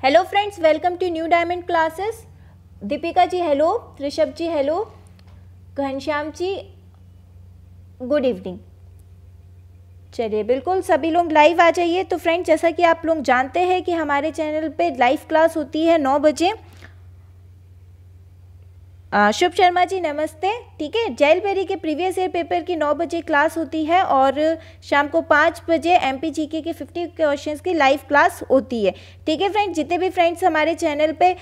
Hello friends welcome to new diamond classes Deepika ji hello Rishabh ji hello Ghanshyam ji good evening चलिए, बिल्कुल सभी लोग live आ जाइए। तो फ्रेंड्स जैसा कि आप लोग जानते हैं कि हमारे चैनल पे लाइव क्लास होती है नौ बजे। शुभ शर्मा जी, नमस्ते। ठीक है जेल बेरी के प्रीवियस ईयर पेपर की नौ बजे क्लास होती है और शाम को पाँच बजे एम पी जी के के फिफ्टी क्वेश्चंस की लाइव क्लास होती है। ठीक है फ्रेंड्स, जितने भी फ्रेंड्स हमारे चैनल पे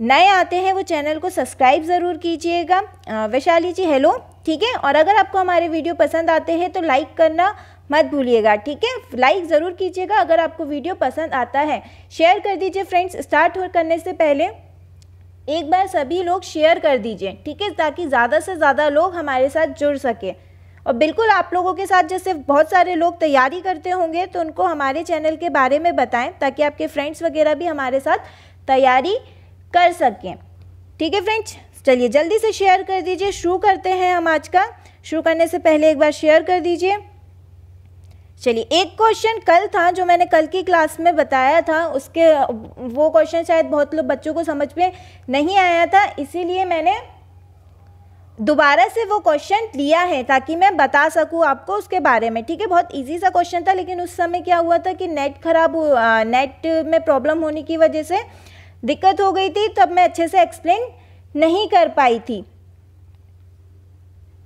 नए आते हैं, वो चैनल को सब्सक्राइब ज़रूर कीजिएगा। वैशाली जी, हेलो। ठीक है, और अगर आपको हमारे वीडियो पसंद आते हैं तो लाइक करना मत भूलिएगा। ठीक है, लाइक ज़रूर कीजिएगा। अगर आपको वीडियो पसंद आता है, शेयर कर दीजिए फ्रेंड्स। स्टार्ट करने से पहले एक बार सभी लोग शेयर कर दीजिए, ठीक है? ताकि ज़्यादा से ज़्यादा लोग हमारे साथ जुड़ सके। और बिल्कुल आप लोगों के साथ जैसे बहुत सारे लोग तैयारी करते होंगे तो उनको हमारे चैनल के बारे में बताएँ, ताकि आपके फ्रेंड्स वगैरह भी हमारे साथ तैयारी कर सकें। ठीक है फ्रेंड्स चलिए जल्दी से शेयर कर दीजिए। शुरू करते हैं हम आज का। शुरू करने से पहले एक बार शेयर कर दीजिए। चलिए, एक क्वेश्चन कल था जो मैंने कल की क्लास में बताया था, उसके, वो क्वेश्चन शायद बहुत लोग बच्चों को समझ में नहीं आया था, इसीलिए मैंने दोबारा से वो क्वेश्चन लिया है ताकि मैं बता सकूँ आपको उसके बारे में। ठीक है, बहुत इजी सा क्वेश्चन था, लेकिन उस समय क्या हुआ था कि नेट खराब नेट में प्रॉब्लम होने की वजह से दिक्कत हो गई थी, तब मैं अच्छे से एक्सप्लेन नहीं कर पाई थी।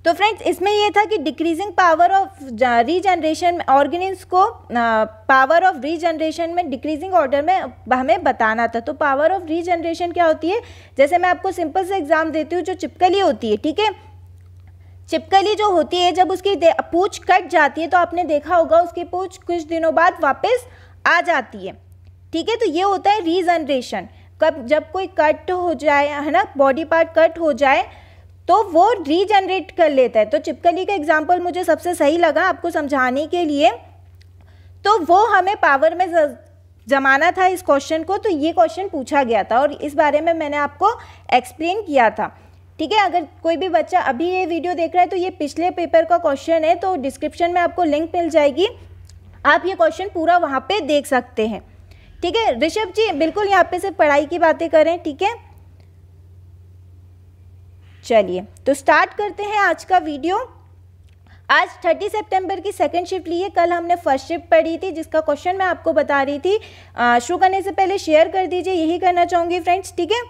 तो फ्रेंड्स, इसमें यह था कि decreasing power of regeneration organism को पावर ऑफ़ रीजनरेशन में डिक्रीजिंग ऑर्डर में, हमें बताना था। तो पावर ऑफ़ रीजनरेशन क्या होती है? जैसे मैं आपको सिंपल से एग्ज़ाम देती हूँ, जो चिपकली होती है, ठीक है? चिपकली जो होती है, जब उसकी पूछ कट जाती है तो आपने देखा होगा, उसकी पूछ कुछ दिनों बाद वापस आ जाती है। ठीक है? तो ये होता है रीजनरेशन कब, जब कोई कट हो जाए, है ना? बॉडी पार्ट कट हो जाए तो वो रीजनरेट कर लेता है। तो चिपकली का एग्ज़ाम्पल मुझे सबसे सही लगा आपको समझाने के लिए। तो वो हमें पावर में जमाना था इस क्वेश्चन को तो ये क्वेश्चन पूछा गया था और इस बारे में मैंने आपको एक्सप्लेन किया था। ठीक है, अगर कोई भी बच्चा अभी ये वीडियो देख रहा है तो ये पिछले पेपर का क्वेश्चन है तो डिस्क्रिप्शन में आपको लिंक मिल जाएगी। आप ये क्वेश्चन पूरा वहाँ पे देख सकते हैं। ठीक है, ऋषभ जी, बिल्कुल यहाँ पे सिर्फ़ पढ़ाई की बातें करें ठीक है? चलिए तो स्टार्ट करते हैं आज का वीडियो आज 30 सितंबर की सेकंड शिफ्ट ली है। कल हमने फ़र्स्ट शिफ्ट पढ़ी थी, जिसका क्वेश्चन मैं आपको बता रही थी। शुरू करने से पहले शेयर कर दीजिए, यही करना चाहूँगी फ्रेंड्स ठीक है?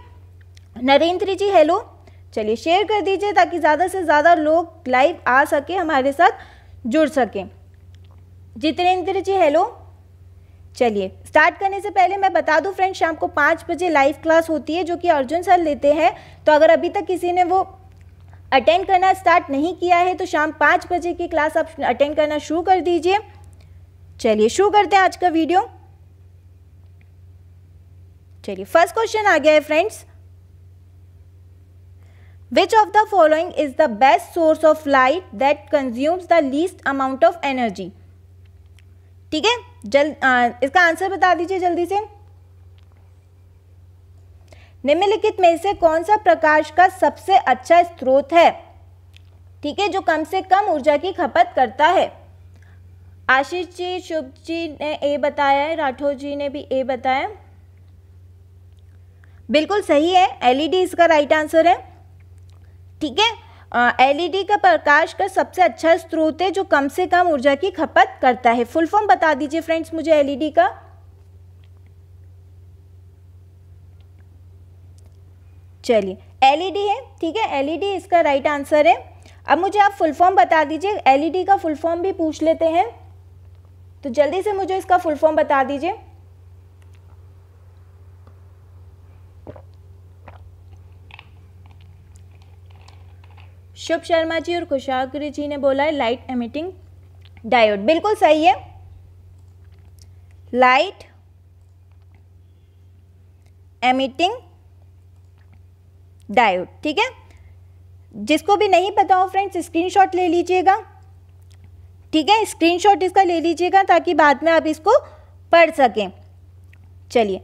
नरेंद्र जी हेलो चलिए शेयर कर दीजिए, ताकि ज़्यादा से ज़्यादा लोग लाइव आ सके, हमारे साथ जुड़ सकें। जितेंद्र जी हेलो चलिए स्टार्ट करने से पहले मैं बता दूँ फ्रेंड्स शाम को पाँच बजे लाइव क्लास होती है, जो कि अर्जुन सर लेते हैं। तो अगर अभी तक किसी ने वो अटेंड करना स्टार्ट नहीं किया है तो शाम पाँच बजे की क्लास आप अटेंड करना शुरू कर दीजिए। चलिए, शुरू करते हैं आज का वीडियो चलिए फ़र्स्ट क्वेश्चन आ गया है friends which of the following is the best source of light that consumes the least amount of energy ठीक है? जल्द इसका आंसर बता दीजिए जल्दी से। निम्नलिखित में से कौन सा प्रकाश का सबसे अच्छा स्रोत है? ठीक है, जो कम से कम ऊर्जा की खपत करता है। आशीष जी, शुभ जी ने ए बताया है, राठौर जी ने भी ए बताया। बिल्कुल सही है एलईडी इसका राइट आंसर है। ठीक है? एलईडी का प्रकाश का सबसे अच्छा स्रोत है जो कम से कम ऊर्जा की खपत करता है। फुल फॉर्म बता दीजिए फ्रेंड्स मुझे एलईडी का। चलिए एलईडी है, ठीक है? एलईडी इसका राइट आंसर है। अब मुझे आप फुल फॉर्म बता दीजिए। एलईडी का फुल फॉर्म भी पूछ लेते हैं। तो जल्दी से मुझे इसका फुल फॉर्म बता दीजिए। शुभ शर्मा जी और कुशाग्र जी ने बोला है लाइट एमिटिंग डायोड बिल्कुल सही है। लाइट एमिटिंग डायोड ठीक है? जिसको भी नहीं पता हो फ्रेंड्स स्क्रीनशॉट ले लीजिएगा। ठीक है? स्क्रीनशॉट इसका ले लीजिएगा ताकि बाद में आप इसको पढ़ सकें। चलिए।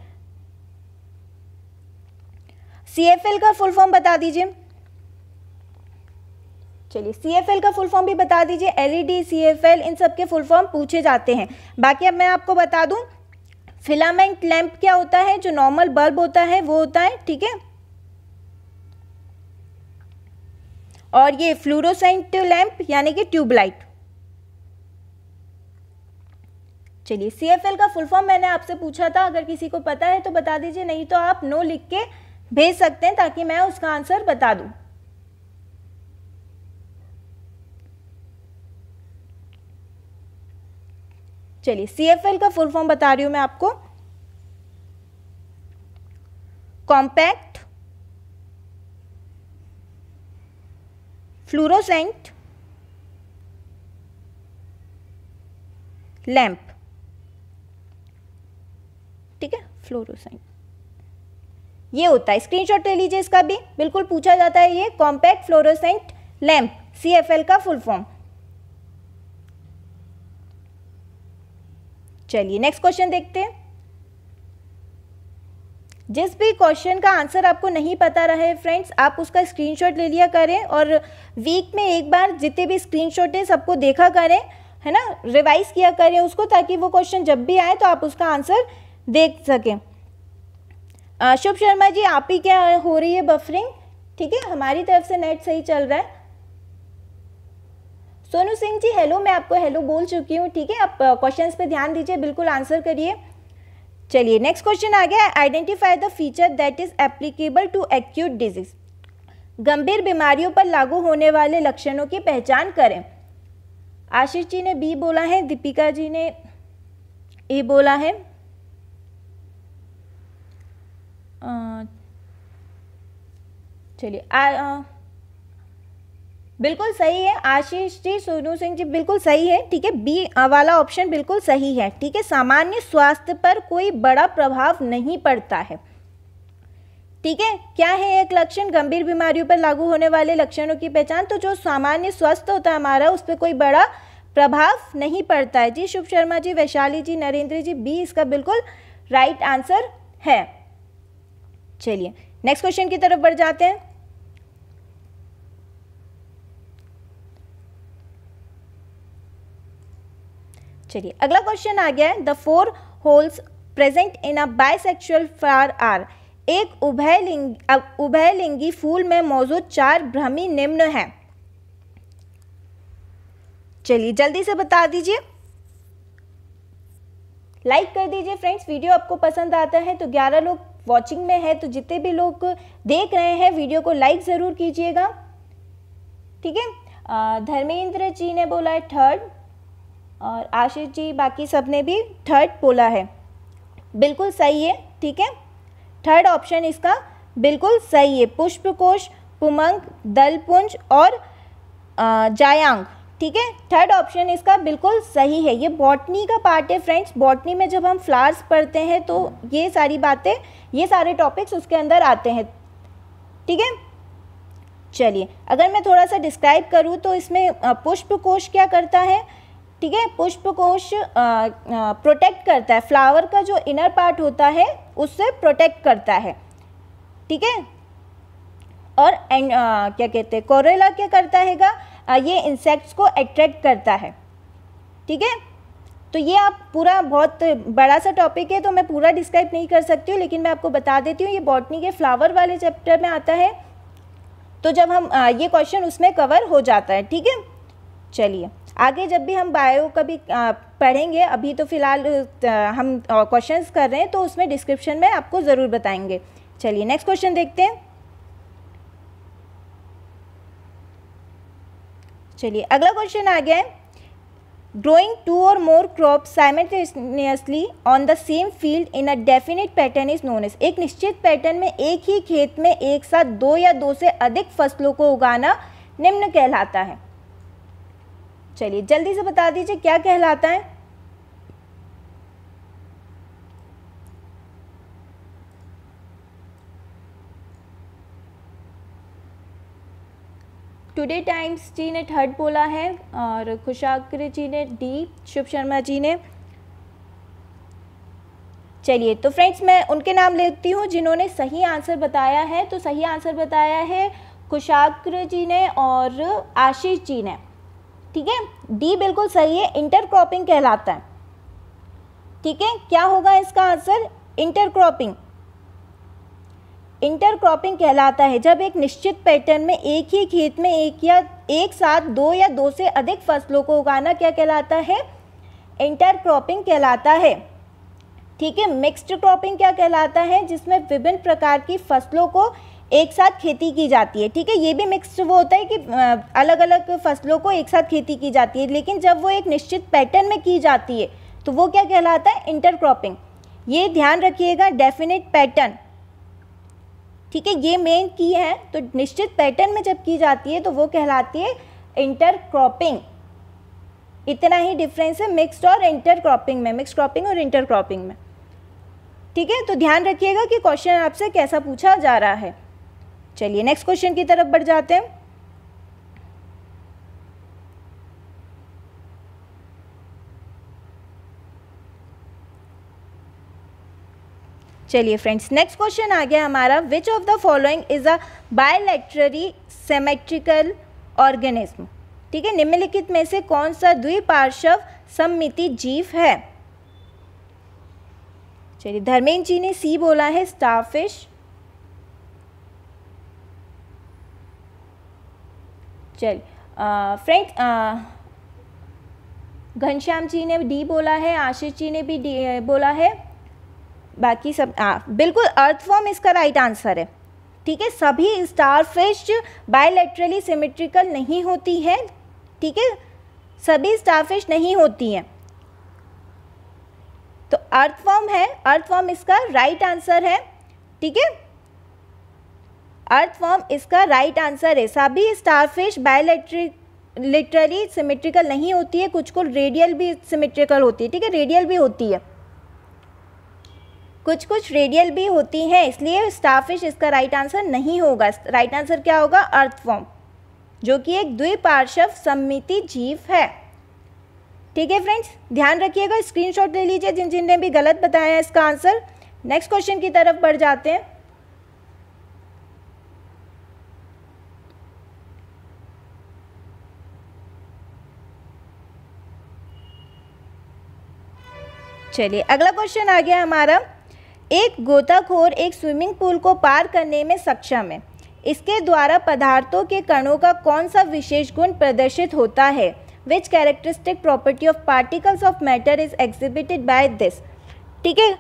सीएफएल का फुल फॉर्म बता दीजिए। चलिए सी एफ़ एल का फुल फॉर्म भी बता दीजिए L E D C F L इन सब के फुल फॉर्म पूछे जाते हैं। बाकी अब मैं आपको बता दूँ फिलामेंट लैंप क्या होता है? जो नॉर्मल बल्ब होता है, वो होता है, ठीक है? और ये फ्लूरोसेंट लैंप यानी कि ट्यूबलाइट चलिए सी एफ़ एल का फुल फॉर्म मैंने आपसे पूछा था, अगर किसी को पता है तो बता दीजिए, नहीं तो आप नो लिख के भेज सकते हैं ताकि मैं उसका आंसर बता दूँ। चलिए सी एफ़ एल का फुल फॉर्म बता रही हूँ मैं आपको। कॉम्पैक्ट फ्लूरोसेंट लैंप ठीक है? फ्लोरोसेंट ये होता है। स्क्रीनशॉट ले लीजिए इसका भी। बिल्कुल पूछा जाता है ये। कॉम्पैक्ट फ्लोरोसेंट लैंप सीएफएल का फुल फॉर्म चलिए नेक्स्ट क्वेश्चन देखते हैं। जिस भी क्वेश्चन का आंसर आपको नहीं पता रहे फ्रेंड्स आप उसका स्क्रीनशॉट ले लिया करें और वीक में एक बार जितने भी स्क्रीनशॉट है, सबको देखा करें, है ना? रिवाइज किया करें उसको ताकि वो क्वेश्चन जब भी आए तो आप उसका आंसर देख सकें। शुभ शर्मा जी, आप ही क्या हो रही है बफरिंग ठीक है, हमारी तरफ़ से नेट सही चल रहा है। सोनू सिंह जी हेलो मैं आपको हेलो बोल चुकी हूँ, ठीक है? आप क्वेश्चंस पे ध्यान दीजिए, बिल्कुल आंसर करिए। चलिए नेक्स्ट क्वेश्चन आ गया identify the feature that is applicable to acute disease गंभीर बीमारियों पर लागू होने वाले लक्षणों की पहचान करें। आशीष जी ने बी बोला है, दीपिका जी ने ए बोला है। चलिए बिल्कुल सही है। आशीष जी, सोनू सिंह जी, बिल्कुल सही है। ठीक है, बी वाला ऑप्शन बिल्कुल सही है। ठीक है, सामान्य स्वास्थ्य पर कोई बड़ा प्रभाव नहीं पड़ता है। ठीक है, क्या है एक लक्षण? गंभीर बीमारियों पर लागू होने वाले लक्षणों की पहचान। तो जो सामान्य स्वस्थ होता है हमारा, उस पर कोई बड़ा प्रभाव नहीं पड़ता है। जी, शुभ शर्मा जी, वैशाली जी, नरेंद्र जी, बी इसका बिल्कुल राइट आंसर है। चलिए नेक्स्ट क्वेश्चन की तरफ़ बढ़ जाते हैं। चलिए, अगला क्वेश्चन आ गया है। The four holes present in a bisexual flower are एक उभयलिंगी उभयलिंगी फूल में मौजूद चार भ्रमी निम्न है। चलिए, जल्दी से बता दीजिए। लाइक कर दीजिए फ्रेंड्स वीडियो आपको पसंद आता है तो 11 लोग वॉचिंग में है तो जितने भी लोग देख रहे हैं वीडियो को लाइक ज़रूर कीजिएगा। ठीक है? धर्मेंद्र जी ने बोला है थर्ड और आशीष जी, बाकी सबने भी थर्ड बोला है। बिल्कुल सही है, ठीक है? थर्ड ऑप्शन इसका बिल्कुल सही है। पुष्पकोश, पुमंग, दलपुंज और जायांग, ठीक है? थर्ड ऑप्शन इसका बिल्कुल सही है। ये बॉटनी का पार्ट है फ्रेंड्स बॉटनी में जब हम फ्लावर्स पढ़ते हैं तो ये सारी बातें, ये सारे टॉपिक्स उसके अंदर आते हैं, ठीक है? चलिए, अगर मैं थोड़ा सा डिस्क्राइब करूँ तो इसमें पुष्प कोश क्या करता है? ठीक है? पुष्प कोश प्रोटेक्ट करता है। फ्लावर का जो इनर पार्ट होता है उससे प्रोटेक्ट करता है। ठीक है? और एंड क्या कहते हैं? कोरेला क्या करता हैगा? ये इंसेक्ट्स को अट्रैक्ट करता है। ठीक है? तो ये आप पूरा बहुत बड़ा सा टॉपिक है तो मैं पूरा डिस्क्राइब नहीं कर सकती हूँ लेकिन मैं आपको बता देती हूँ ये बॉटनी के फ्लावर वाले चैप्टर में आता है। तो जब हम आ, ये क्वेश्चन उसमें कवर हो जाता है ठीक है? चलिए। आगे जब भी हम बायो का भी पढ़ेंगे, अभी तो फ़िलहाल हम क्वेश्चंस कर रहे हैं तो उसमें डिस्क्रिप्शन में आपको ज़रूर बताएँगे। चलिए नेक्स्ट क्वेश्चन देखते हैं। चलिए, अगला क्वेश्चन आ गया है। Growing two or more crop simultaneously on the same field in a definite pattern is known as एक निश्चित पैटर्न में एक ही खेत में एक साथ दो या दो से अधिक फ़सलों को उगाना निम्न कहलाता है। चलिए, जल्दी से बता दीजिए, क्या कहलाता है? टुडे टाइम्स जी ने थर्ड बोला है और खुशाकर जी ने डी शुभ शर्मा जी ने। चलिए तो फ्रेंड्स मैं उनके नाम लेती हूँ जिन्होंने सही आंसर बताया है। तो सही आंसर बताया है खुशाकर जी ने और आशीष जी ने। ठीक है? डी बिल्कुल सही है इंटर क्रॉपिंग कहलाता है। ठीक है? क्या होगा इसका आंसर? इंटरक्रॉपिंग इंटरक्रॉपिंग कहलाता है। जब एक निश्चित पैटर्न में एक ही खेत में एक या एक साथ दो या दो से अधिक फ़सलों को उगाना क्या कहलाता है? इंटरक्रॉपिंग कहलाता है। ठीक है? मिक्स्ड क्रॉपिंग क्या कहलाता है? जिसमें विभिन्न प्रकार की फ़सलों को एक साथ खेती की जाती है, ठीक है? ये भी मिक्स वो होता है कि अलग अलग फ़सलों को एक साथ खेती की जाती है, लेकिन जब वो एक निश्चित पैटर्न में की जाती है तो वो क्या कहलाता है? इंटरक्रॉपिंग ये ध्यान रखिएगा डेफिनेट पैटर्न ठीक है? ये मेन की है तो निश्चित पैटर्न में जब की जाती है तो वो कहलाती है इंटरक्रॉपिंग इतना ही डिफरेंस है मिक्स्ड और इंटरक्रॉपिंग में मिक्स क्रॉपिंग और इंटरक्रॉपिंग में. ठीक है? तो ध्यान रखिएगा कि क्वेश्चन आपसे कैसा पूछा जा रहा है। चलिए नेक्स्ट क्वेश्चन की तरफ़ बढ़ जाते हैं। चलिए फ्रेंड्स नेक्स्ट क्वेश्चन आ गया हमारा। Which of the following is a bilaterally symmetrical organism ठीक है, निम्नलिखित में से कौन सा द्विपार्श्व सम्मिति जीव है? चलिए, धर्मेंद्र जी ने सी बोला है स्टारफिश चल फ्रेंड्स घनश्याम जी ने डी बोला है आशीष जी ने भी डी बोला है। बाकी सब आ, बिल्कुल अर्थफॉर्म इसका राइट आंसर है। ठीक है सभी स्टारफिश बायोलेट्रली सिमेट्रिकल नहीं होती है ठीक है? सभी स्टारफिश नहीं होती हैं। तो अर्थफॉर्म है अर्थफॉर्म इसका राइट आंसर है ठीक है? अर्थफॉर्म, इसका राइट आंसर है। सभी स्टारफिश बायोलेट्रिक लिटरली सिमेट्रिकल नहीं होती है, कुछ कुछ रेडियल भी सिमेट्रिकल होती है, ठीक है? रेडियल भी होती है। कुछ कुछ रेडियल भी होती हैं, इसलिए स्टारफिश इसका राइट आंसर नहीं होगा। राइट आंसर क्या होगा? अर्थफॉर्म, जो कि एक द्विपार्श्व सम्मिति जीव है। ठीक है फ्रेंड्स ध्यान रखिएगा स्क्रीनशॉट ले लीजिए जिन जिन ने भी गलत बताया है इसका आंसर नेक्स्ट क्वेश्चन की तरफ़ बढ़ जाते हैं। चलिए, अगला क्वेश्चन आ गया हमारा। एक गोताखोर एक स्विमिंग पूल को पार करने में सक्षम है। इसके द्वारा पदार्थों के कणों का कौन सा विशेष गुण प्रदर्शित होता है? Which characteristic property of particles of matter is exhibited by this ठीक है?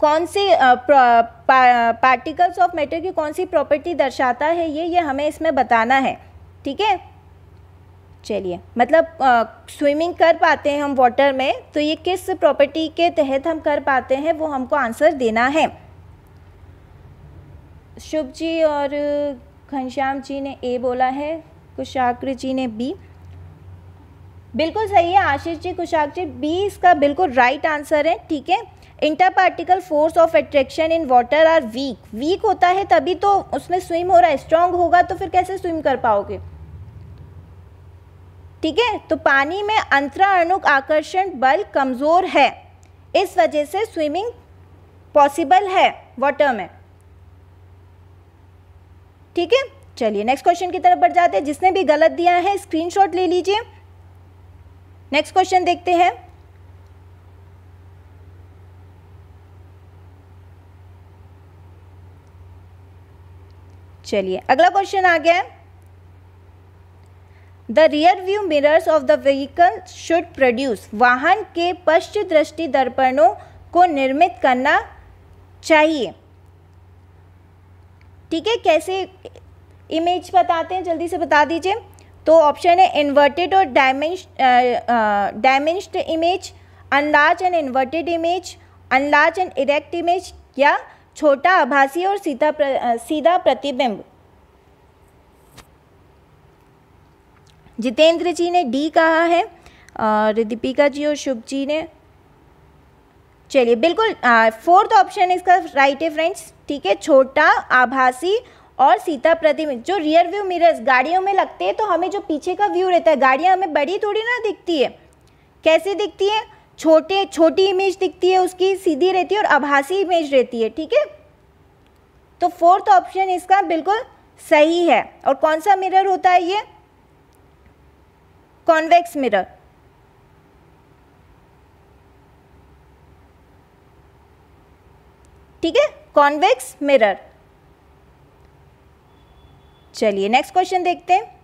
कौन सी पार्टिकल्स ऑफ़ मैटर की कौन सी प्रॉपर्टी दर्शाता है? ये ये हमें इसमें बताना है। ठीक है? चलिए मतलब स्विमिंग कर पाते हैं हम वाटर में तो ये किस प्रॉपर्टी के तहत हम कर पाते हैं, वो हमको आंसर देना है। शुभ जी और घनश्याम जी ने ए बोला है, कुशाग्र जी ने बी बिल्कुल सही है, आशीष जी, कुशाग्र जी बी इसका बिल्कुल राइट आंसर है, ठीक है? Inter particle force of attraction in water are weak weak होता है तभी तो उसमें स्विम हो रहा है स्ट्रांग होगा तो फिर कैसे स्विम कर पाओगे? ठीक है? तो पानी में अंतरा अंतराणुक आकर्षण बल कमज़ोर है। इस वजह से स्विमिंग पॉसिबल है वाटर में। ठीक है? चलिए नेक्स्ट क्वेश्चन की तरफ़ बढ़ जाते हैं। जिसने भी गलत दिया है स्क्रीनशॉट ले लीजिए। नेक्स्ट क्वेश्चन देखते हैं। चलिए, अगला क्वेश्चन आ गया है। The rear view mirrors of the vehicle should produce वाहन के पश्च दृष्टि दर्पणों को निर्मित करना चाहिए। ठीक है कैसे इमेज बताते हैं? जल्दी से बता दीजिए। तो ऑप्शन है इन्वर्टेड और diminish diminished image enlarge and inverted image enlarge and erect image या छोटा आभासी और सीधा प्र, सीधा प्रतिबिंब। जितेंद्र जी ने डी कहा है और दीपिका जी और शुभ जी ने। चलिए, बिल्कुल फोर्थ ऑप्शन इसका राइट है फ्रेंड्स ठीक है? छोटा, आभासी और सीता प्रतिबिंब जो रियर व्यू मिरर्स गाड़ियों में लगते हैं तो हमें जो पीछे का व्यू रहता है, गाड़ियाँ हमें बड़ी थोड़ी ना दिखती है। कैसे दिखती है? छोटे, छोटी इमेज दिखती है उसकी, सीधी रहती है और आभासी इमेज रहती है, ठीक है? तो फोर्थ ऑप्शन इसका बिल्कुल सही है। और कौन सा मिरर होता है ये? Convex mirror. ठीक है? Convex mirror. चलिए नेक्स्ट क्वेश्चन देखते हैं।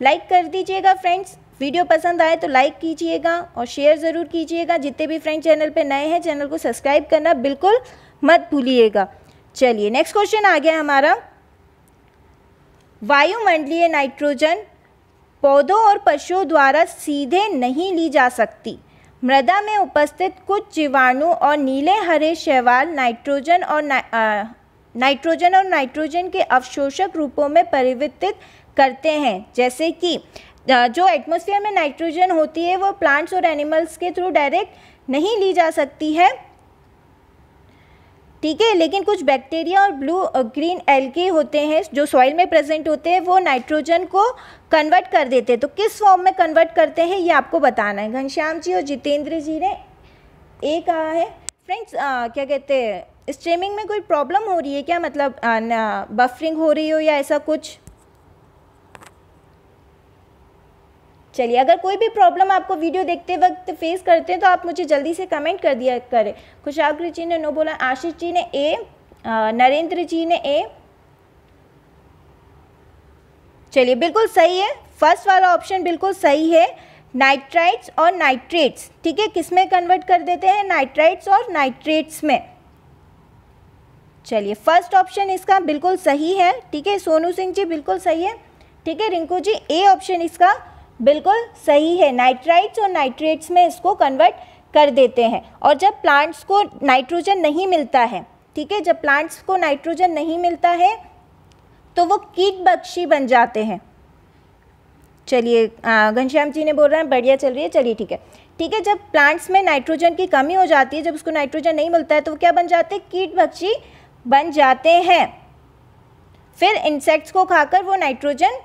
लाइक कर दीजिएगा फ्रेंड्स वीडियो पसंद आए तो लाइक कीजिएगा और शेयर ज़रूर कीजिएगा। जितने भी फ्रेंड चैनल पे नए हैं चैनल को सब्सक्राइब करना बिल्कुल मत भूलिएगा। चलिए नेक्स्ट क्वेश्चन आ गया हमारा। वायुमंडलीय नाइट्रोजन पौधों और पशुओं द्वारा सीधे नहीं ली जा सकती। मृदा में उपस्थित कुछ जीवाणु और नीले हरे शैवाल नाइट्रोजन और ना, नाइट्रोजन और नाइट्रोजन के अवशोषक रूपों में परिवर्तित करते हैं जैसे कि जो एटमॉस्फेयर में नाइट्रोजन होती है वो प्लांट्स और एनिमल्स के थ्रू डायरेक्ट नहीं ली जा सकती है। ठीक है, लेकिन कुछ बैक्टीरिया और ब्लू ग्रीन एल्गी होते हैं, जो सॉइल में प्रेजेंट होते हैं, वो नाइट्रोजन को कन्वर्ट कर देते हैं। तो किस फॉर्म में कन्वर्ट करते हैं, ये आपको बताना है। घनश्याम जी और जितेंद्र जी ने ए कहा है। फ्रेंड्स क्या कहते हैं स्ट्रीमिंग में कोई प्रॉब्लम हो रही है क्या? मतलब बफरिंग हो रही हो या ऐसा कुछ? चलिए, अगर कोई भी प्रॉब्लम आपको वीडियो देखते वक्त फेस करते हैं तो आप मुझे जल्दी से कमेंट कर दिया करें। खुशाग्र जी ने नो बोला, आशीष जी ने ए नरेंद्र जी ने ए। चलिए, बिल्कुल सही है। फ़र्स्ट वाला ऑप्शन बिल्कुल सही है। नाइट्राइट्स और नाइट्रेट्स ठीक है? किसमें कन्वर्ट कर देते हैं? नाइट्राइट्स और नाइट्रेट्स में। चलिए फ़र्स्ट ऑप्शन इसका बिल्कुल सही है, ठीक है? सोनू सिंह जी, बिल्कुल सही है। ठीक है, रिंकू जी ए ऑप्शन इसका। बिल्कुल सही है। नाइट्राइट्स और नाइट्रेट्स में इसको कन्वर्ट कर देते हैं। और जब प्लांट्स को नाइट्रोजन नहीं मिलता है, ठीक है? जब प्लांट्स को नाइट्रोजन नहीं मिलता है तो वो कीट बख्शी बन जाते हैं। चलिए घनश्याम जी ने बोल रहे हैं, बढ़िया चल रही है। चलिए, ठीक है। ठीक है, जब प्लांट्स में नाइट्रोजन की कमी हो जाती है, जब उसको नाइट्रोजन नहीं मिलता है तो वो क्या बन जाते हैं? कीट बख्शी बन जाते हैं। फिर इंसेक्ट्स को खाकर वो नाइट्रोजन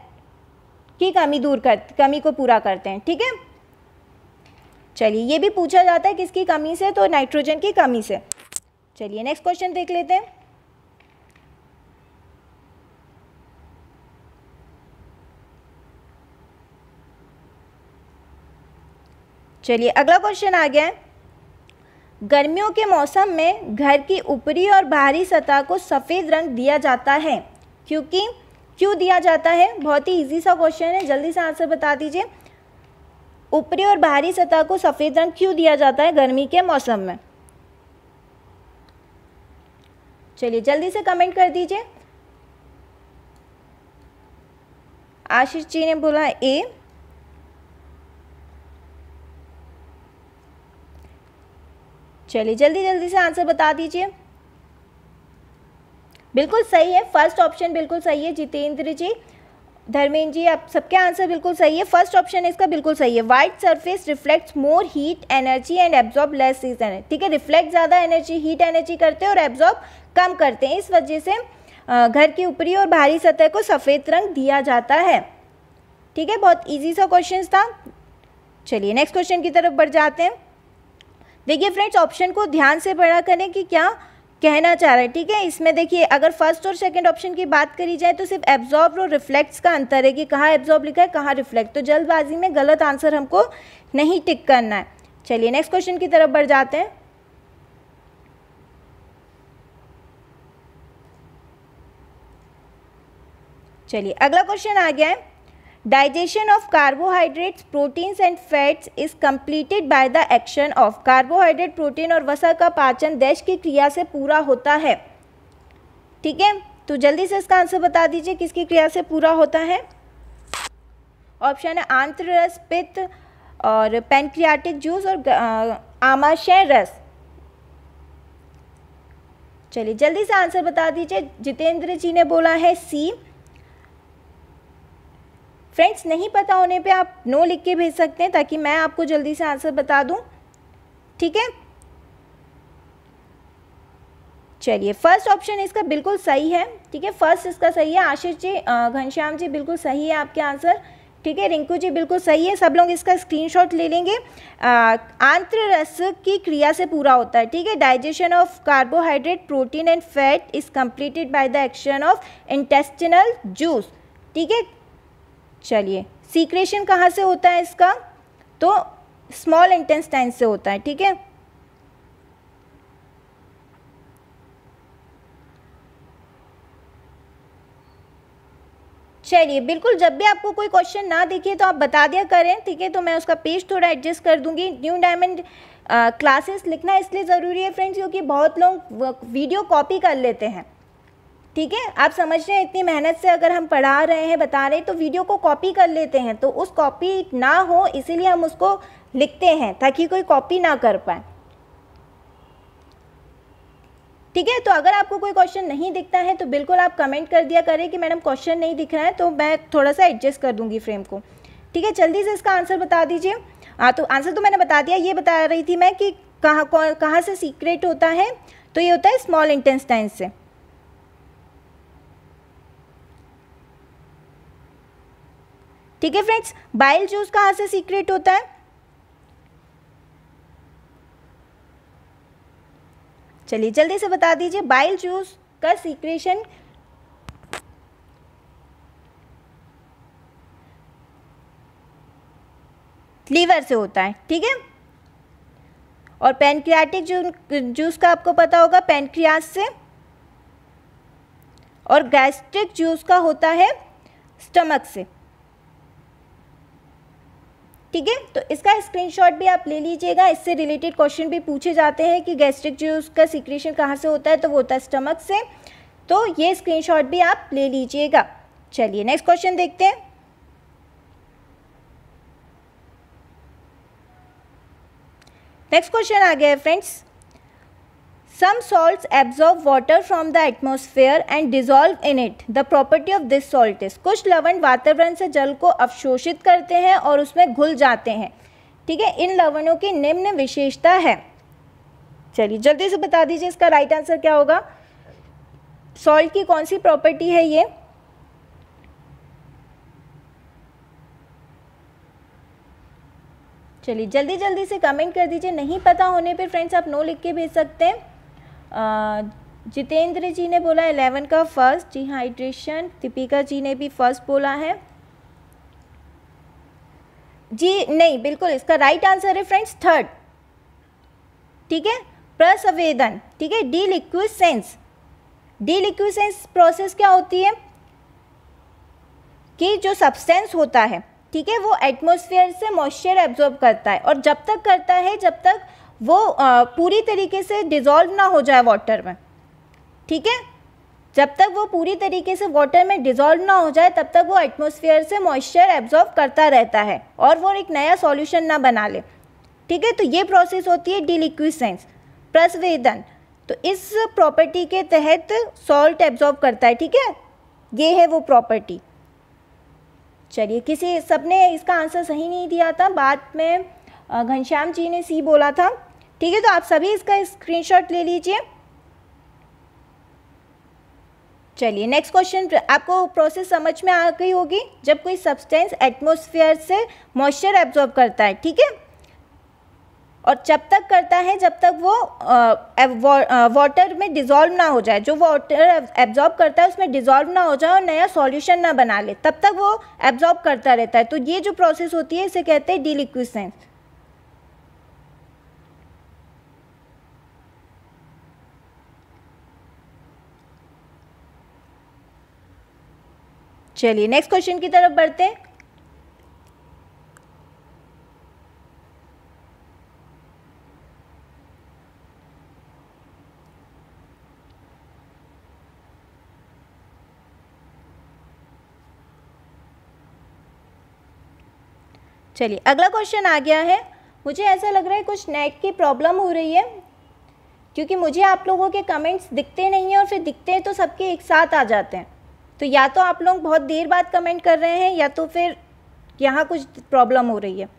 की कमी दूर कर, कमी को पूरा करते हैं, ठीक है? चलिए, ये भी पूछा जाता है किसकी कमी से तो नाइट्रोजन की कमी से। चलिए नेक्स्ट क्वेश्चन देख लेते हैं। चलिए, अगला क्वेश्चन आ गया है। गर्मियों के मौसम में घर की ऊपरी और बाहरी सतह को सफ़ेद रंग दिया जाता है, क्योंकि क्यों दिया जाता है? बहुत ही इजी सा क्वेश्चन है। जल्दी से आंसर बता दीजिए। ऊपरी और बाहरी सतह को सफ़ेद रंग क्यों दिया जाता है गर्मी के मौसम में? चलिए, जल्दी से कमेंट कर दीजिए। आशीष जी ने बोला ए चलिए जल्दी जल्दी से आंसर बता दीजिए। बिल्कुल सही है फ़र्स्ट ऑप्शन बिल्कुल सही है, जितेंद्र जी। धर्मेंद्र जी, आप सबके आंसर बिल्कुल सही है। फ़र्स्ट ऑप्शन इसका बिल्कुल सही है। White surface reflects more heat energy and absorb less is energy ठीक है रिफ्लेक्ट ज़्यादा एनर्जी हीट एनर्जी करते हैं और एब्जॉर्ब कम करते हैं। इस वजह से घर की ऊपरी और बाहरी सतह को सफ़ेद रंग दिया जाता है। ठीक है, बहुत ईजी सा क्वेश्चन था। चलिए नेक्स्ट क्वेश्चन की तरफ़ बढ़ जाते हैं। देखिए फ्रेंड्स ऑप्शन को ध्यान से पढ़ा करें कि क्या कहना चाह रहा है, ठीक है? इसमें देखिए, अगर फ़र्स्ट और सेकंड ऑप्शन की बात करी जाए तो सिर्फ़ एब्जॉर्ब और रिफ्लेक्ट्स का अंतर है कि कहाँ एब्जॉर्ब लिखा है, कहाँ रिफ्लेक्ट तो जल्दबाजी में गलत आंसर हमको नहीं टिक करना है। चलिए नेक्स्ट क्वेश्चन की तरफ़ बढ़ जाते हैं। चलिए, अगला क्वेश्चन आ गया है। Digestion of carbohydrates proteins and fats is completed by the action of carbohydrate protein और वसा का पाचन देश की क्रिया से पूरा होता है। ठीक है? तो जल्दी से इसका आंसर बता दीजिए, किसकी क्रिया से पूरा होता है? ऑप्शन है आंत्र रस पित्त और पेनक्रियाटिक जूस और आमाशय रस। चलिए जल्दी से आंसर बता दीजिए। जितेंद्र जी ने बोला है सी फ्रेंड्स नहीं पता होने पे आप नो लिख के भेज सकते हैं ताकि मैं आपको जल्दी से आंसर बता दूँ। ठीक है? चलिए फ़र्स्ट ऑप्शन इसका बिल्कुल सही है। ठीक है? फ़र्स्ट इसका सही है। आशीष जी घनश्याम जी, बिल्कुल सही है आपके आंसर ठीक है? रिंकू जी, बिल्कुल सही है। सब लोग इसका स्क्रीनशॉट ले लेंगे। आंत्र रस की क्रिया से पूरा होता है। ठीक है? Digestion of carbohydrate protein and fat is completed by the action of intestinal juice ठीक है? चलिए सीक्रेशन कहाँ से होता है इसका? तो स्मॉल इंटेस्टाइन से होता है, ठीक है? चलिए, बिल्कुल जब भी आपको कोई क्वेश्चन ना दिखे तो आप बता दिया करें, ठीक है? तो मैं उसका पेज थोड़ा एडजस्ट कर दूँगी। न्यू डायमंड क्लासेस लिखना इसलिए ज़रूरी है फ्रेंड्स क्योंकि बहुत लोग वीडियो कॉपी कर लेते हैं। ठीक है? आप समझ रहे हैं, इतनी मेहनत से अगर हम पढ़ा रहे हैं, बता रहे हैं तो वीडियो को कॉपी कर लेते हैं। तो उस कॉपी ना हो, इसीलिए हम उसको लिखते हैं, ताकि कोई कॉपी ना कर पाए। ठीक है? तो अगर आपको कोई क्वेश्चन नहीं दिखता है तो बिल्कुल आप कमेंट कर दिया करें कि मैडम क्वेश्चन नहीं दिख रहा है तो मैं थोड़ा सा एडजस्ट कर दूँगी फ्रेम को। ठीक है? जल्दी से इसका आंसर बता दीजिए। हाँ तो आंसर तो मैंने बता दिया, ये बता रही थी मैं कि कहाँ कहाँ से सीक्रेट होता है तो ये होता है स्मॉल इंटेस्टाइन से। ठीक है फ्रेंड्स बाइल जूस कहाँ से सीक्रेट होता है? चलिए जल्दी से बता दीजिए बाइल जूस का सीक्रेशन लीवर से होता है, ठीक है? और पेनक्रियाटिक जूस का आपको पता होगा पेनक्रियास से। और गैस्ट्रिक जूस का होता है स्टमक से। ठीक है? तो इसका स्क्रीनशॉट भी आप ले लीजिएगा। इससे रिलेटेड क्वेश्चन भी पूछे जाते हैं कि गैस्ट्रिक जो उसका सिक्रेशन कहाँ से होता है तो वो होता है स्टमक से। तो ये स्क्रीनशॉट भी आप ले लीजिएगा। चलिए नेक्स्ट क्वेश्चन देखते हैं। नेक्स्ट क्वेश्चन आ गया है friends Some salts absorb water from the atmosphere and dissolve in it. The property of this salt is, कुछ लवण वातावरण से जल को अवशोषित करते हैं और उसमें घुल जाते हैं। ठीक है? इन लवणों की निम्न विशेषता है। चलिए, जल्दी से बता दीजिए इसका राइट आंसर क्या होगा। सॉल्ट की कौन सी प्रॉपर्टी है ये? चलिए जल्दी जल्दी से कमेंट कर दीजिए। नहीं पता होने पे फ्रेंड्स आप नो लिख के भेज सकते हैं। जितेंद्र जी ने बोला एलेवन का फ़र्स्ट, जी हाइड्रेशन दीपिका जी ने भी फ़र्स्ट बोला है। जी, नहीं, बिल्कुल, इसका राइट आंसर है फ्रेंड्स थर्ड ठीक है? प्रसवेदन, ठीक है? Deliquescence deliquescence process क्या होती है? कि जो सब्सटेंस होता है, ठीक है? वो एटमोसफियर से मॉइस्चर एब्जॉर्ब करता है और जब तक करता है, जब तक वो आ, पूरी तरीके से डिज़ोल्व ना हो जाए वाटर में। ठीक है? जब तक वो पूरी तरीके से वाटर में डिज़ोल्व ना हो जाए तब तक वो एटमोसफियर से मॉइस्चर एब्जॉर्व करता रहता है और वो एक नया सॉल्यूशन ना बना ले। ठीक है? तो ये प्रोसेस होती है डिलिक्विसेंस प्रसवेदन। तो इस प्रॉपर्टी के तहत सॉल्ट एब्जॉर्व करता है ठीक है? ये है वो प्रॉपर्टी चलिए किसी सबने इसका आंसर सही नहीं दिया था। बाद में घनश्याम जी ने सी बोला था। ठीक है तो आप सभी इसका स्क्रीनशॉट ले लीजिए। चलिए नेक्स्ट क्वेश्चन आपको प्रोसेस समझ में आ गई होगी, जब कोई सब्सटेंस एटमॉस्फेयर से मॉइस्चर एब्जॉर्ब करता है, ठीक है? और जब तक करता है, जब तक वो वाटर में डिज़ोल्व ना हो जाए, जो वाटर एब्जॉर्ब करता है, उसमें डिज़ोल्व ना हो जाए और नया सॉल्यूशन ना बना ले, तब तक वो एब्जॉर्ब करता रहता है। तो ये जो प्रोसेस होती है, इसे कहते हैं डीलिक्विसेंस चलिए नेक्स्ट क्वेश्चन की तरफ़ बढ़ते हैं। चलिए, अगला क्वेश्चन आ गया है। मुझे ऐसा लग रहा है कुछ नेट की प्रॉब्लम हो रही है, क्योंकि मुझे आप लोगों के कमेंट्स दिखते नहीं हैं और फिर दिखते हैं तो सबके एक साथ आ जाते हैं। तो या तो आप लोग बहुत देर बाद कमेंट कर रहे हैं, या तो फिर यहाँ कुछ प्रॉब्लम हो रही है।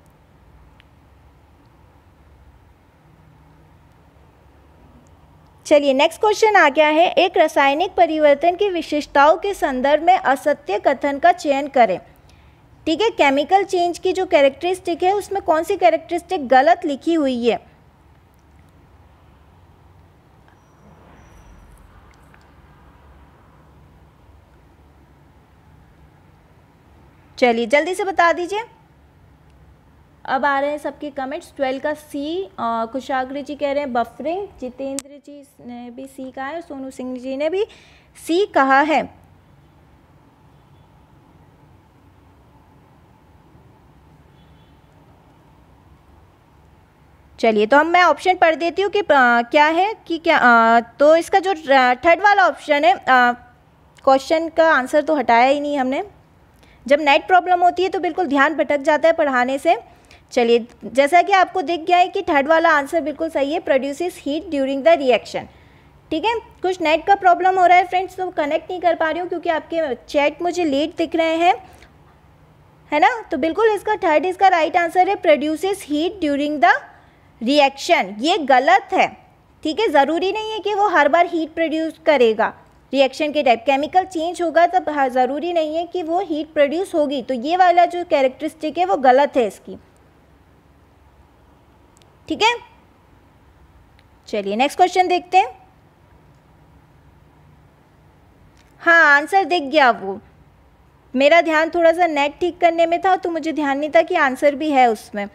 चलिए नेक्स्ट क्वेश्चन आ गया है। एक रासायनिक परिवर्तन की विशेषताओं के संदर्भ में असत्य कथन का चयन करें। ठीक है केमिकल चेंज की जो कैरेक्टरिस्टिक है, उसमें कौन सी कैरेक्टरिस्टिक गलत लिखी हुई है? चलिए जल्दी से बता दीजिए। अब आ रहे हैं सबके कमेंट्स ट्वेल्व का सी कुशाग्र जी कह रहे हैं बफरिंग जितेंद्र जी ने भी सी कहा है सोनू सिंह जी ने भी सी कहा है। चलिए तो हम मैं ऑप्शन पढ़ देती हूँ कि आ, क्या है कि क्या आ, तो इसका जो थर्ड वाला ऑप्शन है क्वेश्चन का आंसर तो हटाया ही नहीं हमने। जब नेट प्रॉब्लम होती है तो बिल्कुल ध्यान भटक जाता है पढ़ाने से। चलिए, जैसा कि आपको दिख गया है कि थर्ड वाला आंसर बिल्कुल सही है produces heat during the reaction ठीक है? कुछ नेट का प्रॉब्लम हो रहा है फ्रेंड्स तो कनेक्ट नहीं कर पा रही हूँ क्योंकि आपके चैट मुझे लेट दिख रहे हैं। है ना? तो बिल्कुल इसका थर्ड इसका राइट आंसर है produces heat during the reaction ये गलत है। ठीक है? ज़रूरी नहीं है कि वो हर बार हीट प्रोड्यूस करेगा। रिएक्शन के टाइप केमिकल चेंज होगा, तब ज़रूरी नहीं है कि वो हीट प्रोड्यूस होगी। तो ये वाला जो कैरेक्टरिस्टिक है, वो गलत है इसकी। ठीक है? चलिए नेक्स्ट क्वेश्चन देखते हैं। हाँ आंसर दिख गया वो। मेरा ध्यान थोड़ा सा नेट ठीक करने में था तो मुझे ध्यान नहीं था कि आंसर भी है उसमें।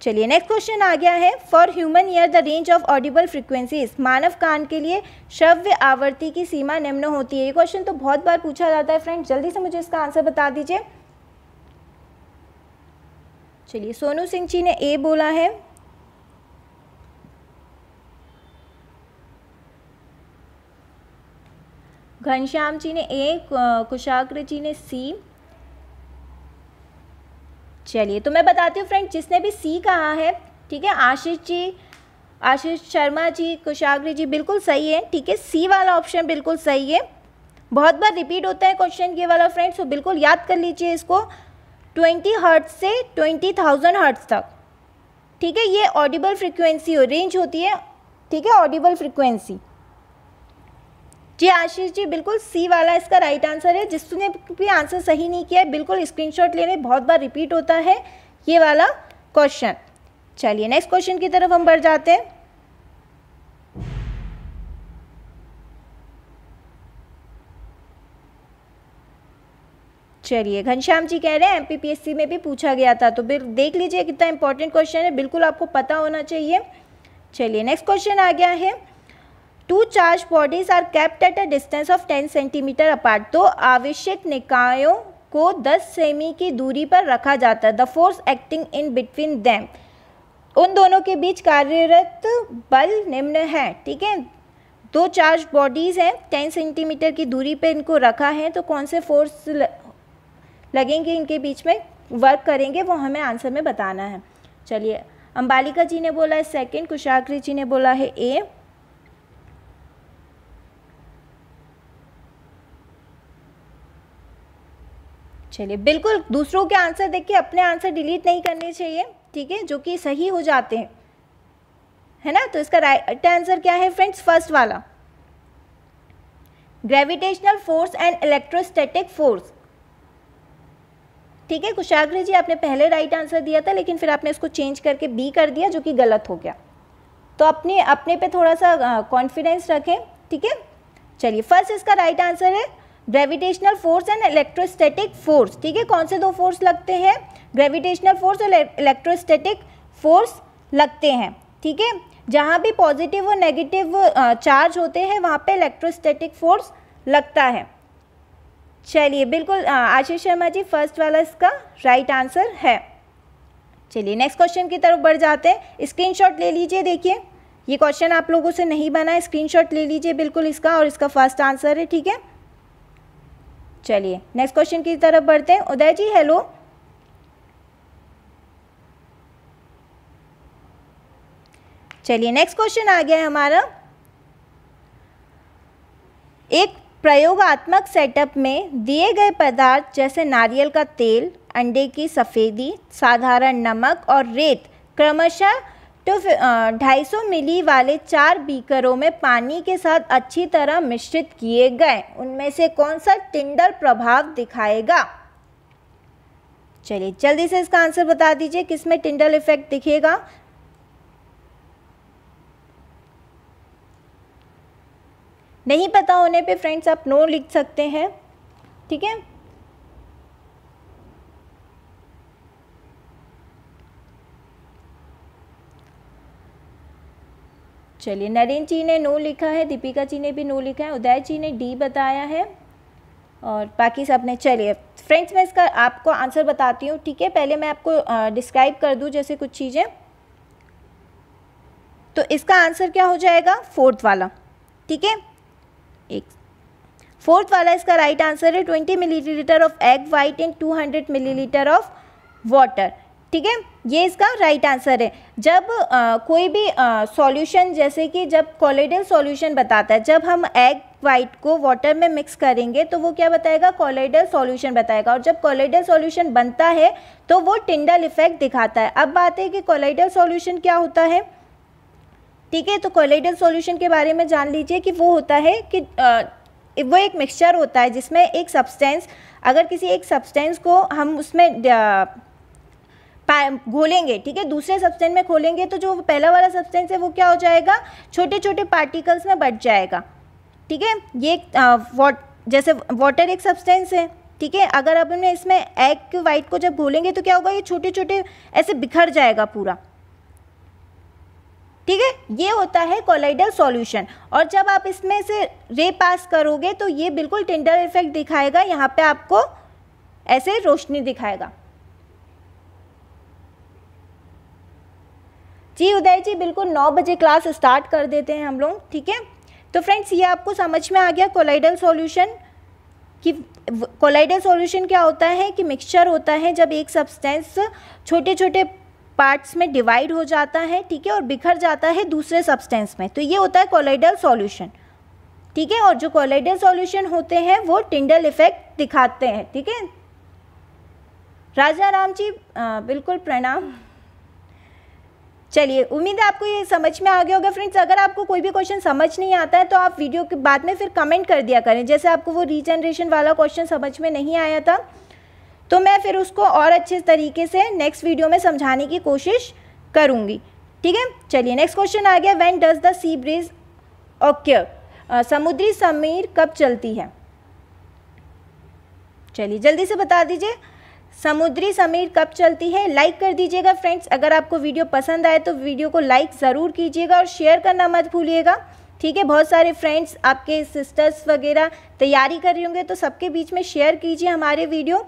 चलिए नेक्स्ट क्वेश्चन आ गया है। For human ear the range of audible frequencies मानव कान के लिए श्रव्य आवर्ती की सीमा निम्न होती है। ये क्वेश्चन तो बहुत बार पूछा जाता है फ्रेंड जल्दी से मुझे इसका आंसर बता दीजिए। चलिए, सोनू सिंह जी ने ए बोला है। घनश्याम जी ने ए कुशाग्र जी ने सी चलिए तो मैं बताती हूँ फ्रेंड, जिसने भी सी कहा है, ठीक है, आशीष जी, आशीष शर्मा जी, कुशाग्र जी, बिल्कुल सही है, ठीक है, सी वाला ऑप्शन बिल्कुल सही है। बहुत बार रिपीट होता है क्वेश्चन ये वाला फ्रेंड्स तो बिल्कुल याद कर लीजिए इसको, ट्वेंटी हर्ट्स से ट्वेंटी थाउज़ेंड हर्ट्स तक, ठीक है, ये ऑडिबल फ्रिक्वेंसी हो रेंज होती है, ठीक है ऑडिबल फ्रिक्वेंसी जी, आशीष जी, बिल्कुल सी वाला इसका राइट आंसर है। जिसने भी आंसर सही नहीं किया है, बिल्कुल स्क्रीनशॉट लेने, बहुत बार रिपीट होता है ये वाला क्वेश्चन चलिए नेक्स्ट क्वेश्चन की तरफ़ हम बढ़ जाते हैं। चलिए, घनश्याम जी कह रहे हैं एमपीपीएससी में भी पूछा गया था तो देख लीजिए कितना इंपॉर्टेंट क्वेश्चन है, बिल्कुल आपको पता होना चाहिए। चलिए नेक्स्ट क्वेश्चन आ गया है। Two charge bodies are kept at a distance of ten centimetre apart दो आवश्यक निकायों को 10 सेमी की दूरी पर रखा जाता है। The force acting in between them उन दोनों के बीच कार्यरत बल निम्न है, ठीक है? दो चार्ज बॉडीज़ हैं टेन सेंटीमीटर की दूरी पर इनको रखा है तो कौन से फोर्स लगेंगे इनके बीच में? वर्क करेंगे, वो हमें आंसर में बताना है। चलिए, अंबालिका जी ने बोला है सेकंड कुशाग्री जी ने बोला है ए चलिए, बिल्कुल दूसरों के आंसर देख के अपने आंसर डिलीट नहीं करने चाहिए, ठीक है, जो कि सही हो जाते हैं, है ना? तो इसका राइट आंसर क्या है फ्रेंड्स फ़र्स्ट वाला। Gravitational force and electrostatic force ठीक है, कुशाग्र जी, आपने पहले राइट आंसर दिया था, लेकिन फिर आपने इसको चेंज करके बी कर दिया, जो कि गलत हो गया। तो अपने अपने पे थोड़ा सा कॉन्फिडेंस रखें, ठीक है? चलिए फ़र्स्ट इसका राइट आंसर है। Gravitational force and electrostatic force ठीक है? कौन से दो फोर्स लगते हैं? ग्रेविटेशनल फोर्स और इलेक्ट्रोस्टैटिक फोर्स लगते हैं, ठीक है? जहाँ भी पॉजिटिव और नेगेटिव चार्ज होते हैं, वहाँ पे इलेक्ट्रोस्टैटिक फोर्स लगता है। चलिए, बिल्कुल आशीष शर्मा जी फ़र्स्ट वाला इसका राइट आंसर है। चलिए नेक्स्ट क्वेश्चन की तरफ़ बढ़ जाते हैं। स्क्रीनशॉट ले लीजिए, देखिए। ये क्वेश्चन आप लोगों से नहीं बना है स्क्रीनशॉट ले लीजिए बिल्कुल इसका और इसका फ़र्स्ट आंसर है, ठीक है? चलिए नेक्स्ट क्वेश्चन की तरफ़ बढ़ते हैं। उदय जी हेलो चलिए नेक्स्ट क्वेश्चन आ गया है हमारा। एक प्रयोगात्मक सेटअप में दिए गए पदार्थ जैसे नारियल का तेल, अंडे की सफ़ेदी, साधारण नमक और रेत क्रमशः तो ढाई सौ मिली वाले चार बीकरों में पानी के साथ अच्छी तरह मिश्रित किए गए। उनमें से कौन सा टिंडल प्रभाव दिखाएगा? चलिए, जल्दी से इसका आंसर बता दीजिए किसमें टिंडल इफ़ेक्ट दिखेगा? नहीं पता होने पे फ्रेंड्स आप नो लिख सकते हैं, ठीक है? चलिए नरेंद्र जी ने नो लिखा है, दीपिका जी ने भी नो लिखा है, उदय जी ने डी बताया है, और बाकी सबने, चलिए, फ्रेंड्स मैं इसका आपको आंसर बताती हूँ, ठीक है? पहले मैं आपको डिस्क्राइब कर दूँ जैसे कुछ चीज़ें। तो इसका आंसर क्या हो जाएगा? फोर्थ वाला, ठीक है? एक, फोर्थ वाला इसका राइट आंसर है, twenty millilitre of egg white and two hundred millilitre of water. ठीक है? ये इसका राइट आंसर है। जब आ, कोई भी सॉल्यूशन जैसे कि जब कॉलेडल सॉल्यूशन बताता है जब हम एग वाइट को वाटर में मिक्स करेंगे तो वो क्या बताएगा? कॉलेडल सॉल्यूशन बताएगा। और जब कॉलेडल सॉल्यूशन बनता है तो वो टिंडल इफ़ेक्ट दिखाता है। अब बात है कि कॉलेडल सॉल्यूशन क्या होता है? ठीक है? तो कॉलेडल सॉल्यूशन के बारे में जान लीजिए कि वो होता है कि आ, वो एक मिक्सचर होता है जिसमें एक सब्सटेंस अगर किसी एक सब्सटेंस को हम उसमें घोलेंगे, ठीक है? दूसरे सब्सटेंस में खोलेंगे तो जो पहला वाला सब्सटेंस है वो क्या हो जाएगा? छोटे छोटे पार्टिकल्स में बढ़ जाएगा। ठीक है? ये वॉट जैसे वाटर एक सब्सटेंस है, ठीक है? अगर हमने इसमें एग वाइट को जब घोलेंगे तो क्या होगा? ये छोटे छोटे ऐसे बिखर जाएगा पूरा। ठीक है? ये होता है कोलाइडल सॉल्यूशन और जब आप इसमें से रे पास करोगे तो ये बिल्कुल टिंडर इफ़ेक्ट दिखाएगा। यहाँ पे आपको ऐसे रोशनी दिखाएगा। जी उदय जी बिल्कुल नौ बजे क्लास स्टार्ट कर देते हैं हम लोग ठीक है? तो फ्रेंड्स ये आपको समझ में आ गया कोलाइडल सॉल्यूशन कि कोलाइडल सॉल्यूशन क्या होता है? कि मिक्सचर होता है जब एक सब्सटेंस छोटे छोटे पार्ट्स में डिवाइड हो जाता है ठीक है? और बिखर जाता है दूसरे सब्सटेंस में। तो ये होता है कोलाइडल सॉल्यूशन ठीक है? और जो कोलाइडल सॉल्यूशन होते हैं वो टिंडल इफ़ेक्ट दिखाते हैं ठीक है? राजा राम जी आ, बिल्कुल प्रणाम। चलिए, उम्मीद है आपको ये समझ में आ गया होगा फ्रेंड्स अगर आपको कोई भी क्वेश्चन समझ नहीं आता है तो आप वीडियो के बाद में फिर कमेंट कर दिया करें। जैसे आपको वो रीजनरेशन वाला क्वेश्चन समझ में नहीं आया था तो मैं फिर उसको और अच्छे तरीके से नेक्स्ट वीडियो में समझाने की कोशिश करूँगी। ठीक है? चलिए नेक्स्ट क्वेश्चन आ गया when does the sea breeze okay समुद्री समीर कब चलती है? चलिए, जल्दी से बता दीजिए। समुद्री समीर कब चलती है? लाइक कर दीजिएगा फ्रेंड्स अगर आपको वीडियो पसंद आए तो वीडियो को लाइक ज़रूर कीजिएगा और शेयर करना मत भूलिएगा। ठीक है? बहुत सारे फ्रेंड्स आपके सिस्टर्स वगैरह तैयारी कर रहे होंगे तो सबके बीच में शेयर कीजिए हमारे वीडियो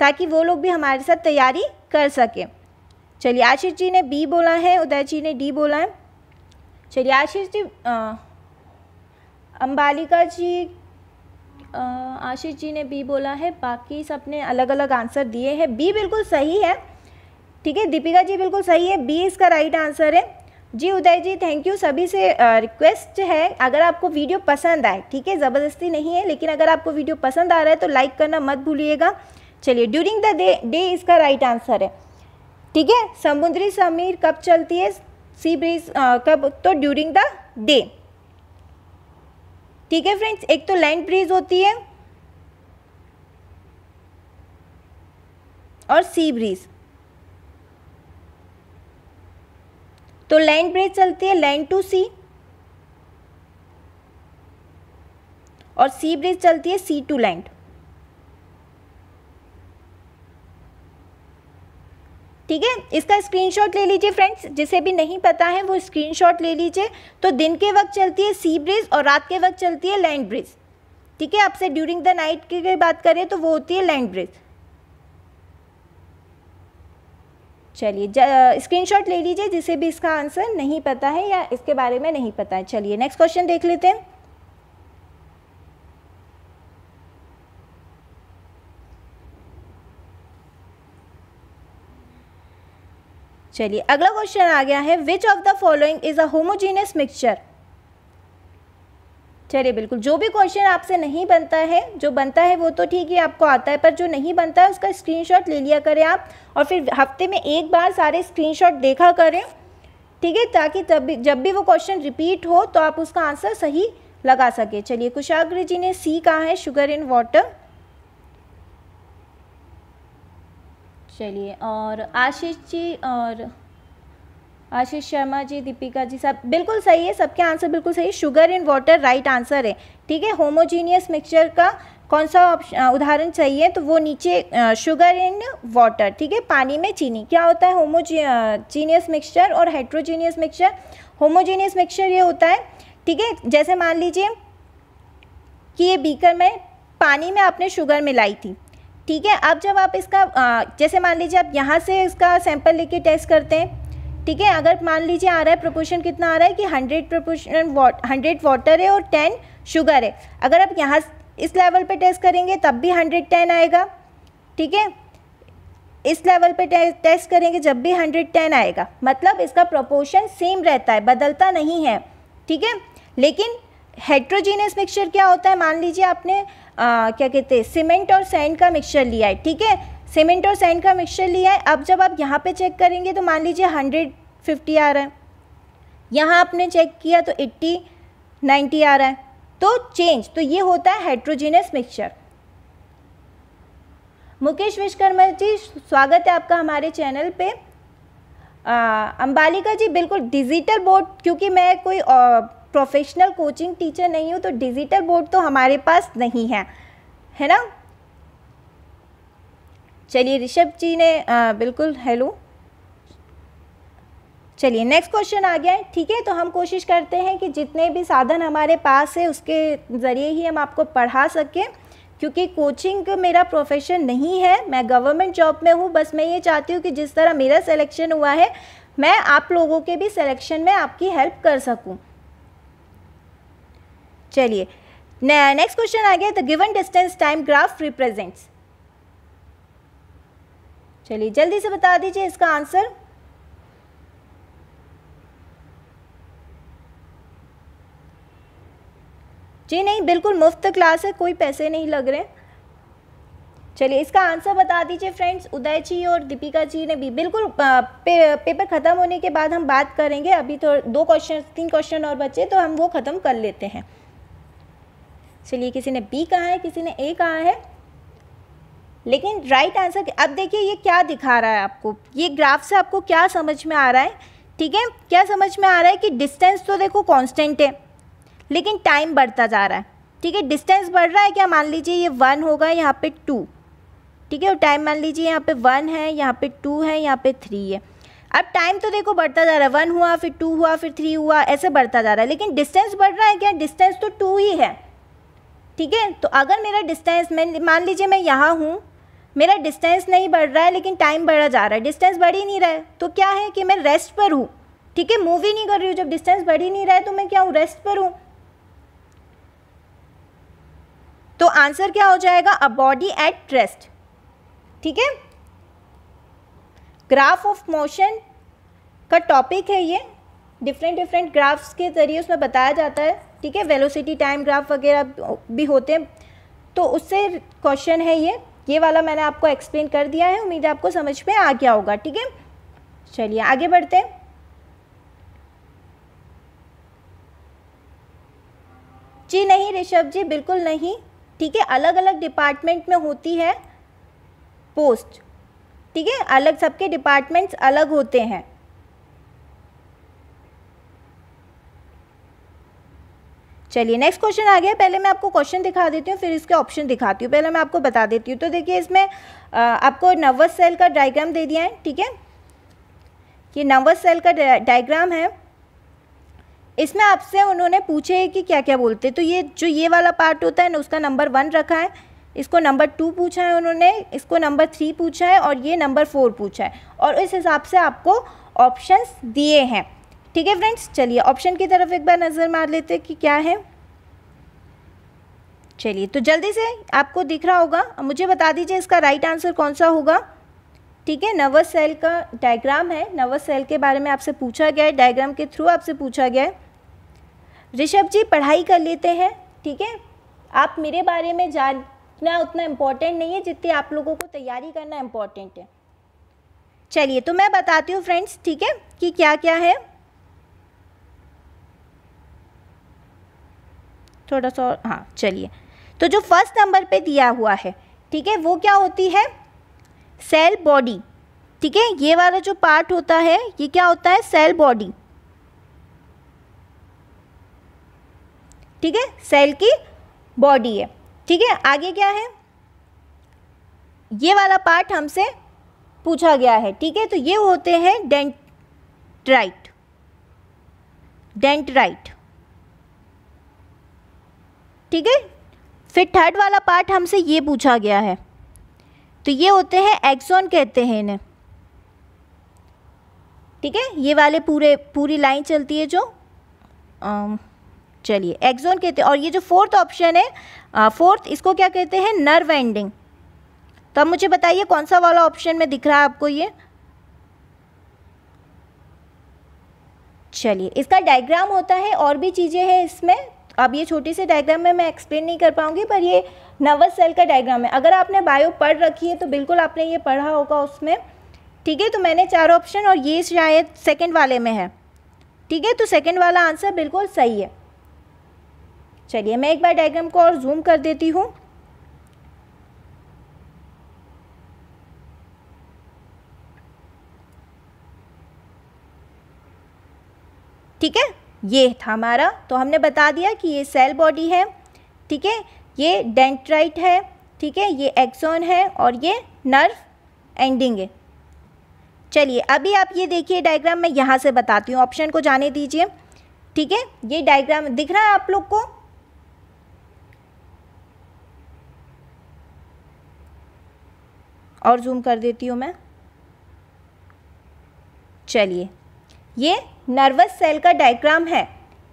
ताकि वो लोग भी हमारे साथ तैयारी कर सकें। चलिए, आशीष जी ने बी बोला है, उदय जी ने डी बोला है। चलिए, आशीष जी अम्बालिका जी आशीष जी ने बी बोला है, बाकी सबने अलग अलग आंसर दिए हैं। बी बिल्कुल सही है। ठीक है, दीपिका जी बिल्कुल सही है। बी इसका राइट आंसर है। जी उदय जी थैंक यू सभी से रिक्वेस्ट है। अगर आपको वीडियो पसंद आए, ठीक है, ज़बरदस्ती नहीं है, लेकिन अगर आपको वीडियो पसंद आ रहा है तो लाइक करना मत भूलिएगा। चलिए ड्यूरिंग द डे डे इसका राइट आंसर है। ठीक है, समुद्री समीर कब चलती है? सी ब्रीज कब? तो ड्यूरिंग द डे ठीक है फ्रेंड्स, एक तो लैंड ब्रीज होती है और सी ब्रीज तो लैंड ब्रिज चलती है लैंड टू सी और सी ब्रिज चलती है सी टू लैंड ठीक है? इसका स्क्रीनशॉट ले लीजिए फ्रेंड्स जिसे भी नहीं पता है वो स्क्रीनशॉट ले लीजिए। तो दिन के वक्त चलती है सी ब्रिज और रात के वक्त चलती है लैंड ब्रिज ठीक है? आपसे ड्यूरिंग द नाइट की बात करें तो वो होती है लैंड ब्रिज चलिए स्क्रीनशॉट ले लीजिए, जिसे भी इसका आंसर नहीं पता है या इसके बारे में नहीं पता है। चलिए नेक्स्ट क्वेश्चन देख लेते हैं। चलिए, अगला क्वेश्चन आ गया है which of the following is a homogeneous mixture चलिए, बिल्कुल, जो भी क्वेश्चन आपसे नहीं बनता है, जो बनता है वो तो ठीक है आपको आता है, पर जो नहीं बनता है, उसका स्क्रीनशॉट ले लिया करें आप, और फिर हफ़्ते में एक बार सारे स्क्रीनशॉट देखा करें, ठीक है, ताकि तब भी, जब भी वो क्वेश्चन रिपीट हो तो आप उसका आंसर सही लगा सके। चलिए कुशाग्र जी ने सी कहा है शुगर इन वाटर चलिए, और आशीष जी और आशीष शर्मा जी, दीपिका जी, सब बिल्कुल सही है, सबके आंसर बिल्कुल सही sugar in water right answer है, ठीक है? होमोजीनियस मिक्सचर का कौन सा उदाहरण चाहिए तो वो नीचे शुगर इन वाटर, ठीक है? पानी में चीनी, क्या होता है? होमोजीनियस मिक्सचर और हाइड्रोजीनियस मिक्सचर। होमोजीनियस मिक्सचर ये होता है, ठीक है? जैसे मान लीजिए कि ये बीकर में पानी में आपने शुगर मिलाई थी ठीक है अब जब आप इसका जैसे मान लीजिए आप यहाँ से इसका सैंपल लेके टेस्ट करते हैं ठीक है अगर मान लीजिए आ रहा है प्रपोर्शन कितना आ रहा है कि हंड्रेड प्रपोर्शन हंड्रेड वाटर है और टेन शुगर है। अगर आप यहाँ इस लेवल पे टेस्ट करेंगे तब भी हंड्रेड टेन आएगा ठीक है? इस लेवल पे टे, टेस्ट करेंगे जब भी हंड्रेड टेन आएगा। मतलब इसका प्रोपोर्शन सेम रहता है बदलता नहीं है ठीक है? लेकिन हेट्रोजीनियस मिक्सचर क्या होता है? मान लीजिए आपने आ, क्या कहते हैं सीमेंट और सैंड का मिक्सचर लिया है ठीक है? सीमेंट और सैंड का मिक्सचर लिया है। अब जब आप यहाँ पे चेक करेंगे तो मान लीजिए हंड्रेड फिफ्टी आ रहा है। यहाँ आपने चेक किया तो एट्टी नाइन्टी आ रहा है। तो चेंज तो ये होता है हेट्रोजीनियस मिक्सचर मुकेश विश्वकर्मा जी स्वागत है आपका हमारे चैनल पे। अंबालिका जी बिल्कुल डिजिटल बोर्ड क्योंकि मैं कोई प्रोफेशनल कोचिंग टीचर नहीं हूँ तो डिजिटल बोर्ड तो हमारे पास नहीं है है ना? चलिए ऋषभ जी ने आ, बिल्कुल हेलो चलिए नेक्स्ट क्वेश्चन आ गया है ठीक है तो हम कोशिश करते हैं कि जितने भी साधन हमारे पास है उसके ज़रिए ही हम आपको पढ़ा सकें क्योंकि कोचिंग मेरा प्रोफेशन नहीं है मैं गवर्नमेंट जॉब में हूँ बस मैं ये चाहती हूँ कि जिस तरह मेरा सिलेक्शन हुआ है मैं आप लोगों के भी सिलेक्शन में आपकी हेल्प कर सकूँ। चलिए। नेक्स्ट क्वेश्चन आ गया the given distance time graph represents चलिए जल्दी से बता दीजिए इसका आंसर जी नहीं बिल्कुल मुफ़्त क्लास है कोई पैसे नहीं लग रहे। चलिए इसका आंसर बता दीजिए फ्रेंड्स उदय जी और दीपिका जी ने भी। बिल्कुल पे, पेपर ख़त्म होने के बाद हम बात करेंगे। अभी तो दो क्वेश्चन तीन क्वेश्चन और बचे तो हम वो ख़त्म कर लेते हैं। चलिए किसी ने बी कहा है, किसी ने ए कहा है। लेकिन राइट आंसर अब देखिए ये क्या दिखा रहा है आपको। ये ग्राफ से आपको क्या समझ में आ रहा है? ठीक है? क्या समझ में आ रहा है कि डिस्टेंस तो देखो कांस्टेंट है, लेकिन टाइम बढ़ता जा रहा है। ठीक है? डिस्टेंस बढ़ रहा है क्या? मान लीजिए ये वन होगा, यहाँ पे टू ठीक है? और टाइम मान लीजिए यहाँ पे वन है, यहाँ पे टू है, यहाँ पे थ्री है। अब टाइम तो देखो बढ़ता जा रहा है। वन हुआ, फिर टू हुआ, फिर थ्री हुआ, ऐसे बढ़ता जा रहा है। लेकिन डिस्टेंस बढ़ रहा है क्या? डिस्टेंस तो टू ही है। ठीक है? तो अगर मेरा डिस्टेंस मैं, मान लीजिए मैं यहाँ हूँ, मेरा डिस्टेंस नहीं बढ़ रहा है, लेकिन टाइम बढ़ा जा रहा है। डिस्टेंस बढ़ ही नहीं रहा है तो क्या है कि मैं रेस्ट पर हूँ, ठीक है? मूव ही नहीं कर रही हूँ। जब डिस्टेंस बढ़ ही नहीं रहा है तो मैं क्या हूँ? रेस्ट पर हूँ। तो आंसर क्या हो जाएगा? अ बॉडी एट रेस्ट ठीक है? ग्राफ ऑफ़ मोशन का टॉपिक है ये। डिफरेंट डिफरेंट ग्राफ्स के ज़रिए उसमें बताया जाता है। ठीक है वेलोसिटी टाइम ग्राफ वगैरह भी होते हैं। तो उससे क्वेश्चन है ये ये वाला मैंने आपको एक्सप्लेन कर दिया है, उम्मीद है आपको समझ में आ गया होगा, ठीक है? चलिए, आगे बढ़ते हैं। जी नहीं, ऋषभ जी, बिल्कुल नहीं, ठीक है अलग अलग डिपार्टमेंट में होती है पोस्ट ठीक है, अलग, सबके डिपार्टमेंट्स अलग होते हैं। चलिए नेक्स्ट क्वेश्चन आ गया। पहले मैं आपको क्वेश्चन दिखा देती हूँ, फिर इसके ऑप्शन दिखाती हूँ। पहले मैं आपको बता देती हूँ। तो देखिए, इसमें आपको नर्वस सेल का डायग्राम दे दिया है, ठीक है? ये नर्वस सेल का डायग्राम है। इसमें आपसे उन्होंने पूछे है कि क्या क्या बोलते तो ये, जो ये वाला पार्ट होता है ना, उसका नंबर वन रखा है। इसको नंबर टू पूछा है उन्होंने, इसको नंबर थ्री पूछा है और ये नंबर फोर पूछा है। और इस हिसाब से आपको ऑप्शंस दिए हैं। ठीक है फ्रेंड्स? चलिए ऑप्शन की तरफ़ एक बार नज़र मार लेते हैं कि क्या है। चलिए तो जल्दी से आपको दिख रहा होगा। मुझे बता दीजिए इसका राइट आंसर कौन सा होगा। ठीक है, नर्वस सेल का डायग्राम है। नर्वस सेल के बारे में आपसे पूछा गया है डायग्राम के थ्रू आपसे पूछा गया है। ऋषभ जी, पढ़ाई कर लेते हैं। ठीक है? आप मेरे बारे में जानना उतना इम्पोर्टेंट नहीं है जितनी आप लोगों को तैयारी करना इम्पोर्टेंट है। चलिए तो मैं बताती हूँ फ्रेंड्स, ठीक है, कि क्या क्या है। थोड़ा सा हाँ चलिए। तो जो फ़र्स्ट नंबर पे दिया हुआ है, ठीक है, वो क्या होती है? सेल बॉडी ठीक है, ये वाला जो पार्ट होता है, ये क्या होता है? सेल बॉडी ठीक है सेल की बॉडी है। ठीक है, आगे क्या है? ये वाला पार्ट हमसे पूछा गया है, ठीक है तो ये होते हैं डेंट्राइट डेंट्राइट ठीक है? फिर थर्ड वाला पार्ट हमसे ये पूछा गया है। तो ये होते हैं एक्सोन कहते हैं इन्हें। ठीक है? ये वाले पूरे, पूरी लाइन चलती है जो चलिए एक्जोन कहते हैं। और ये जो फोर्थ ऑप्शन है फोर्थ इसको क्या कहते हैं? नर्व एंडिंग तो अब मुझे बताइए कौन सा वाला ऑप्शन में दिख रहा है आपको ये? चलिए, इसका डायग्राम होता है, और भी चीज़ें हैं इसमें। अब ये छोटी सी डायग्राम में मैं एक्सप्लेन नहीं कर पाऊँगी, पर ये नर्वस सेल का डायग्राम है। अगर आपने बायो पढ़ रखी है तो बिल्कुल आपने ये पढ़ा होगा उसमें। ठीक है तो मैंने चार ऑप्शन और ये शायद सेकेंड वाले में है। ठीक है तो सेकेंड वाला आंसर बिल्कुल सही है। चलिए, मैं एक बार डायग्राम को और जूम कर देती हूँ। ठीक है ये था हमारा। तो हमने बता दिया कि ये सेल बॉडी है, ठीक है? ये डेंट्राइट है, ठीक है? ये एक्सोन है और ये नर्व एंडिंग है। चलिए, अभी आप ये देखिए डायग्राम मैं यहाँ से बताती हूँ। ऑप्शन को जाने दीजिए, ठीक है? ये डायग्राम दिख रहा है आप लोग को? और जूम कर देती हूँ मैं। चलिए, ये नर्वस सेल का डायग्राम है,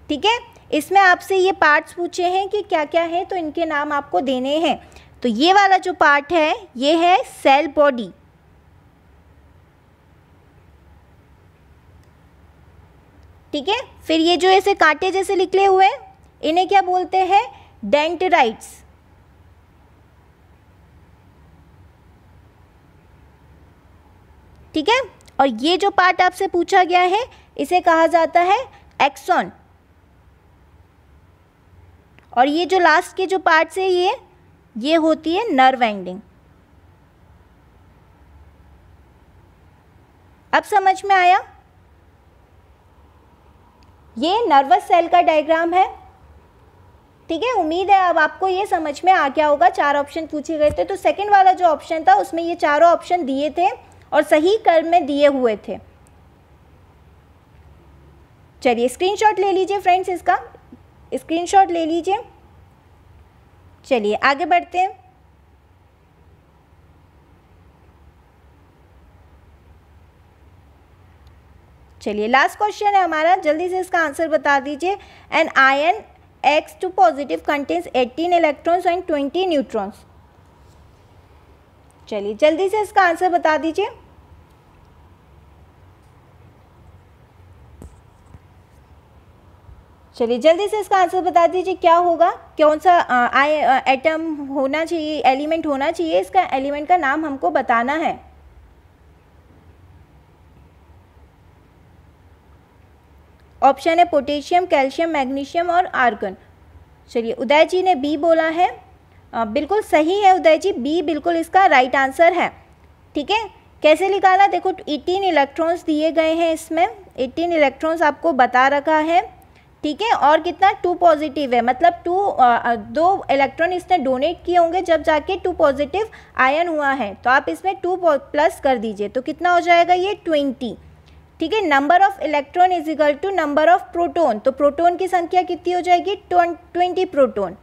ठीक है? इसमें आपसे ये पार्ट्स पूछे हैं कि क्या क्या है तो इनके नाम आपको देने हैं। तो ये वाला जो पार्ट है, ये है सेल बॉडी ठीक है? फिर ये जो ऐसे कांटे जैसे निकले हुए इन्हें क्या बोलते हैं? डेंटराइट्स ठीक है? और ये जो पार्ट आपसे पूछा गया है इसे कहा जाता है एक्सॉन। और ये जो लास्ट के जो पार्ट है ये ये होती है नर्व एंडिंग अब समझ में आया? ये नर्वस सेल का डायग्राम है। ठीक है, उम्मीद है अब आपको ये समझ में आ गया होगा। चार ऑप्शन पूछे गए थे तो सेकंड वाला जो ऑप्शन था, उसमें ये चारों ऑप्शन दिए थे और सही कर्म में दिए हुए थे। चलिए स्क्रीनशॉट ले लीजिए फ्रेंड्स इसका। स्क्रीनशॉट ले लीजिए। चलिए आगे बढ़ते हैं। चलिए लास्ट क्वेश्चन है हमारा, जल्दी से इसका आंसर बता दीजिए। An ion X two positive contains 18 electrons and 20 neutrons चलिए जल्दी से इसका आंसर बता दीजिए। चलिए जल्दी से इसका आंसर बता दीजिए क्या होगा? कौन सा आई एटम होना चाहिए एलिमेंट होना चाहिए? इसका एलिमेंट का नाम हमको बताना है। ऑप्शन है पोटेशियम कैल्शियम मैग्नीशियम और आर्गन चलिए उदय जी ने बी बोला है। आ, बिल्कुल सही है उदय जी बी बिल्कुल इसका राइट आंसर है। ठीक है? कैसे निकाला? देखो 18 इलेक्ट्रॉन्स दिए गए हैं इसमें। 18 इलेक्ट्रॉन्स आपको बता रखा है। ठीक है, और कितना टू पॉजिटिव है। मतलब टू दो इलेक्ट्रॉन इसने डोनेट किए होंगे जब जाके टू पॉजिटिव आयन हुआ है। तो आप इसमें टू प्लस कर दीजिए। तो कितना हो जाएगा ये ट्वेंटी ठीक है number of electron is equal to number of proton तो प्रोटोन की संख्या कितनी हो जाएगी? ट्वेंटी प्रोटोन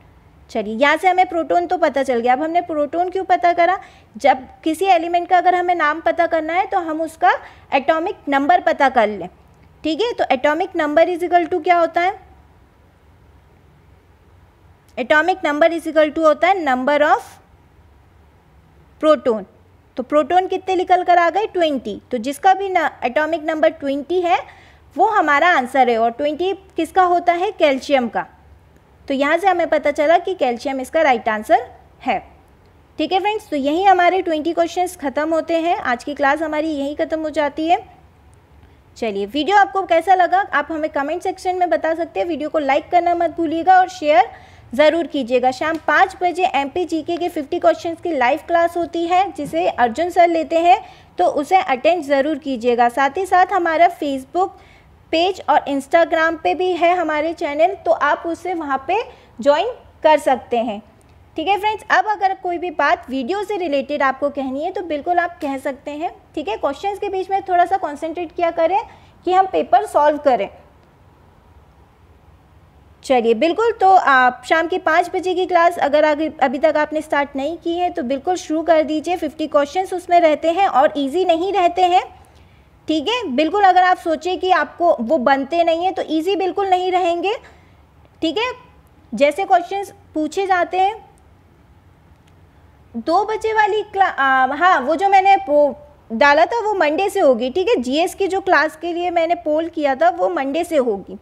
चलिए, यहाँ से हमें प्रोटोन तो पता चल गया। अब हमने प्रोटोन क्यों पता करा? जब किसी एलिमेंट का अगर हमें नाम पता करना है तो हम उसका एटॉमिक नंबर पता कर लें। ठीक है? तो atomic number is equal to क्या होता है? Atomic number is equal to होता है नंबर ऑफ़ प्रोटोन तो प्रोटोन कितने निकल कर आ गए? ट्वेंटी तो जिसका भी एटॉमिक नंबर ट्वेंटी है, वो हमारा आंसर है और ट्वेंटी किसका होता है? कैल्शियम का. तो यहाँ से हमें पता चला कि कैल्शियम इसका राइट आंसर है। ठीक है फ्रेंड्स तो यही हमारे ट्वेंटी क्वेश्चंस ख़त्म होते हैं। आज की क्लास हमारी यही ख़त्म हो जाती है। चलिए, वीडियो आपको कैसा लगा, आप हमें कमेंट सेक्शन में बता सकते हैं। वीडियो को लाइक करना मत भूलिएगा और शेयर ज़रूर कीजिएगा। शाम पाँच बजे एम पी जी के फिफ्टी क्वेश्चन की लाइव क्लास होती है, जिसे अर्जुन सर लेते हैं तो उसे अटेंड ज़रूर कीजिएगा। साथ ही साथ हमारा फेसबुक पेज और इंस्टाग्राम पे भी है हमारे चैनल तो आप उसे वहाँ पे ज्वाइन कर सकते हैं। ठीक है फ्रेंड्स अब अगर कोई भी बात वीडियो से रिलेटेड आपको कहनी है तो बिल्कुल आप कह सकते हैं। ठीक है? क्वेश्चंस के बीच में थोड़ा सा कॉन्सेंट्रेट किया करें कि हम पेपर सॉल्व करें। चलिए, बिल्कुल तो आप शाम के पाँच बजे की क्लास अगर आगे, अभी तक आपने स्टार्ट नहीं की है तो बिल्कुल शुरू कर दीजिए। फिफ्टी क्वेश्चंस उसमें रहते हैं और इजी नहीं रहते हैं। ठीक है? बिल्कुल अगर आप सोचें कि आपको वो बनते नहीं हैं तो इजी बिल्कुल नहीं रहेंगे। ठीक है? जैसे क्वेश्चंस पूछे जाते हैं दो बजे वाली क्लास हाँ वो जो मैंने डाला था वो मंडे से होगी, ठीक है? जीएस की जो क्लास के लिए मैंने पोल किया था, वो मंडे से होगी।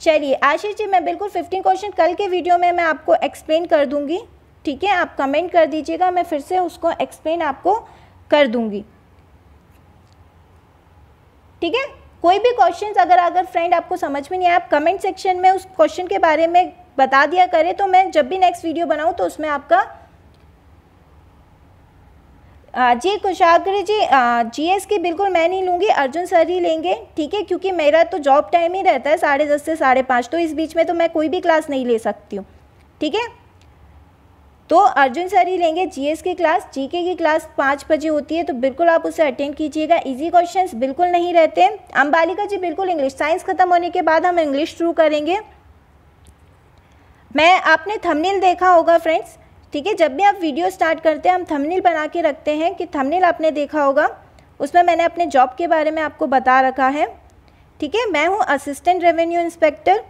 चलिए, आशीष जी, मैं बिल्कुल 15 क्वेश्चन कल के वीडियो में मैं आपको एक्सप्लेन कर दूँगी, ठीक है? आप कमेंट कर दीजिएगा, मैं फिर से उसको एक्सप्लेन आपको कर दूँगी। ठीक है? कोई भी क्वेश्चंस अगर अगर फ्रेंड आपको समझ में नहीं आया, आप कमेंट सेक्शन में उस क्वेश्चन के बारे में बता दिया करें तो मैं जब भी नेक्स्ट वीडियो बनाऊँ तो उसमें आपका जी कुशाग्र जी जीएस की बिल्कुल मैं नहीं लूँगी, अर्जुन सर ही लेंगे, ठीक है? क्योंकि मेरा तो जॉब टाइम ही रहता है साढ़े दस से साढ़े पाँच तो इस बीच में तो मैं कोई भी क्लास नहीं ले सकती हूँ, ठीक है? तो अर्जुन सर ही लेंगे जीएस की क्लास जीके की क्लास पाँच बजे होती है तो बिल्कुल आप उसे अटेंड कीजिएगा इजी क्वेश्चंस बिल्कुल नहीं रहते। अम्बालिका जी बिल्कुल इंग्लिश साइंस खत्म होने के बाद हम इंग्लिश शुरू करेंगे। मैं आपने थंबनेल देखा होगा फ्रेंड्स ठीक है जब भी आप वीडियो स्टार्ट करते हैं हम थंबनेल बना के रखते हैं कि थंबनेल आपने देखा होगा। उसमें मैंने अपने जॉब के बारे में आपको बता रखा है। ठीक है मैं हूँ असिस्टेंट रेवेन्यू इंस्पेक्टर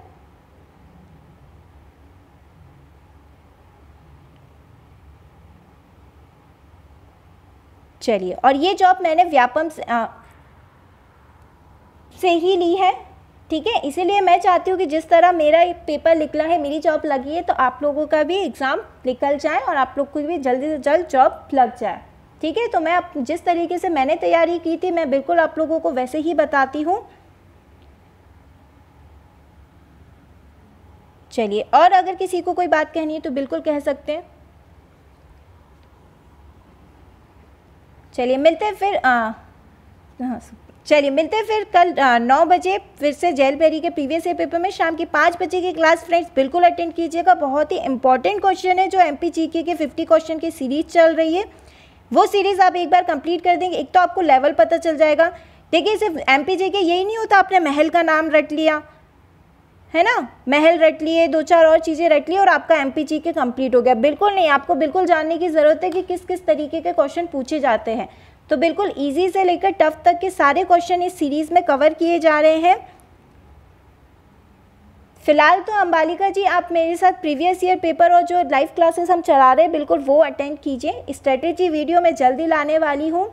चलिए और ये जॉब मैंने व्यापम से, आ, से ही ली है। ठीक है? इसीलिए मैं चाहती हूँ कि जिस तरह मेरा पेपर निकला है, मेरी जॉब लगी है तो आप लोगों का भी एग्ज़ाम निकल जाए और आप लोग को भी जल्दी से जल्द जॉब लग जाए। ठीक है? तो मैं जिस तरीके से मैंने तैयारी की थी, मैं बिल्कुल आप लोगों को वैसे ही बताती हूँ। चलिए, और अगर किसी को कोई बात कहनी है तो बिल्कुल कह सकते हैं। चलिए, मिलते हैं फिर हाँ चलिए, मिलते हैं फिर कल नौ बजे, फिर से जेल बेरी के प्रीवियस ईयर पेपर में, शाम की पाँच बजे की क्लास, फ्रेंड्स, बिल्कुल अटेंड कीजिएगा। बहुत ही इंपॉर्टेंट क्वेश्चन है जो एम पी के फिफ्टी क्वेश्चन की सीरीज़ चल रही है। वो सीरीज़ आप एक बार कंप्लीट कर देंगे, एक तो आपको लेवल पता चल जाएगा। देखिए, सिर्फ़ एम पी के यही नहीं होता, आपने महल का नाम रट लिया, है ना? महल रट लिए, दो चार और चीज़ें रट ली और आपका एम पी के कंप्लीट हो गया। बिल्कुल नहीं, आपको बिल्कुल जानने की ज़रूरत है कि किस किस तरीके के क्वेश्चन पूछे जाते हैं। तो बिल्कुल इजी से लेकर टफ तक के सारे क्वेश्चन इस सीरीज़ में कवर किए जा रहे हैं। फ़िलहाल तो अंबालिका जी, आप मेरे साथ प्रीवियस ईयर पेपर और जो लाइव क्लासेस हम चला रहे हैं, बिल्कुल वो अटेंड कीजिए। स्ट्रेटेजी वीडियो मैं जल्दी लाने वाली हूँ।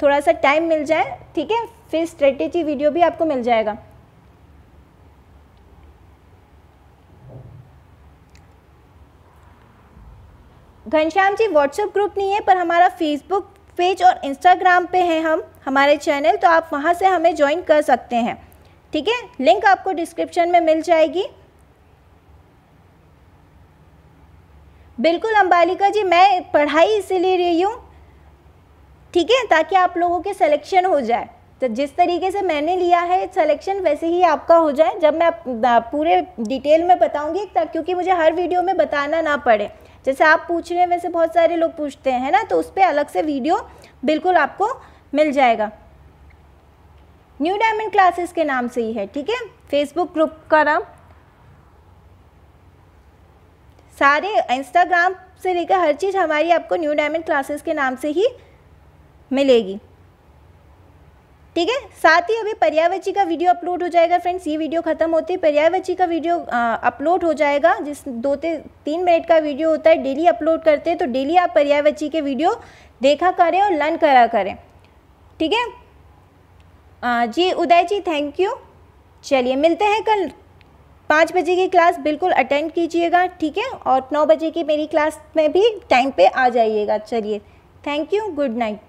थोड़ा सा टाइम मिल जाए, ठीक है? फिर स्ट्रेटेजी वीडियो भी आपको मिल जाएगा। घनश्याम जी व्हाट्सएप ग्रुप नहीं है, पर हमारा फेसबुक पेज और इंस्टाग्राम पे हैं हम, हमारे चैनल तो आप वहाँ से हमें ज्वाइन कर सकते हैं। ठीक है? लिंक आपको डिस्क्रिप्शन में मिल जाएगी। बिल्कुल अंबालिका जी, मैं पढ़ाई इसीलिए रही हूँ, ठीक है? ताकि आप लोगों के सिलेक्शन हो जाए। तो जिस तरीके से मैंने लिया है सिलेक्शन वैसे ही आपका हो जाए। जब मैं पूरे डिटेल में बताऊँगी क्योंकि मुझे हर वीडियो में बताना ना पड़े। जैसे आप पूछ रहे हैं, वैसे बहुत सारे लोग पूछते हैं ना? तो उस पर अलग से वीडियो बिल्कुल आपको मिल जाएगा। न्यू डायमंड क्लासेस के नाम से ही है, ठीक है? फेसबुक ग्रुप का नाम। सारे इंस्टाग्राम से लेकर हर चीज़ हमारी आपको न्यू डायमंड क्लासेस के नाम से ही मिलेगी। ठीक है? साथ ही अभी पर्यावची का वीडियो अपलोड हो जाएगा फ्रेंड्स ये वीडियो खत्म होती है पर्यावची का वीडियो अपलोड हो जाएगा। जिस दो ते, तीन मिनट का वीडियो होता है डेली अपलोड करते हैं तो डेली आप पर्यावची के वीडियो देखा करें और लर्न करा करें। ठीक है? जी, उदय जी थैंक यू चलिए, मिलते हैं कल पाँच बजे की क्लास बिल्कुल अटेंड कीजिएगा, ठीक है? और नौ बजे की मेरी क्लास में भी टाइम पे आ जाइएगा। चलिए थैंक यू गुड नाइट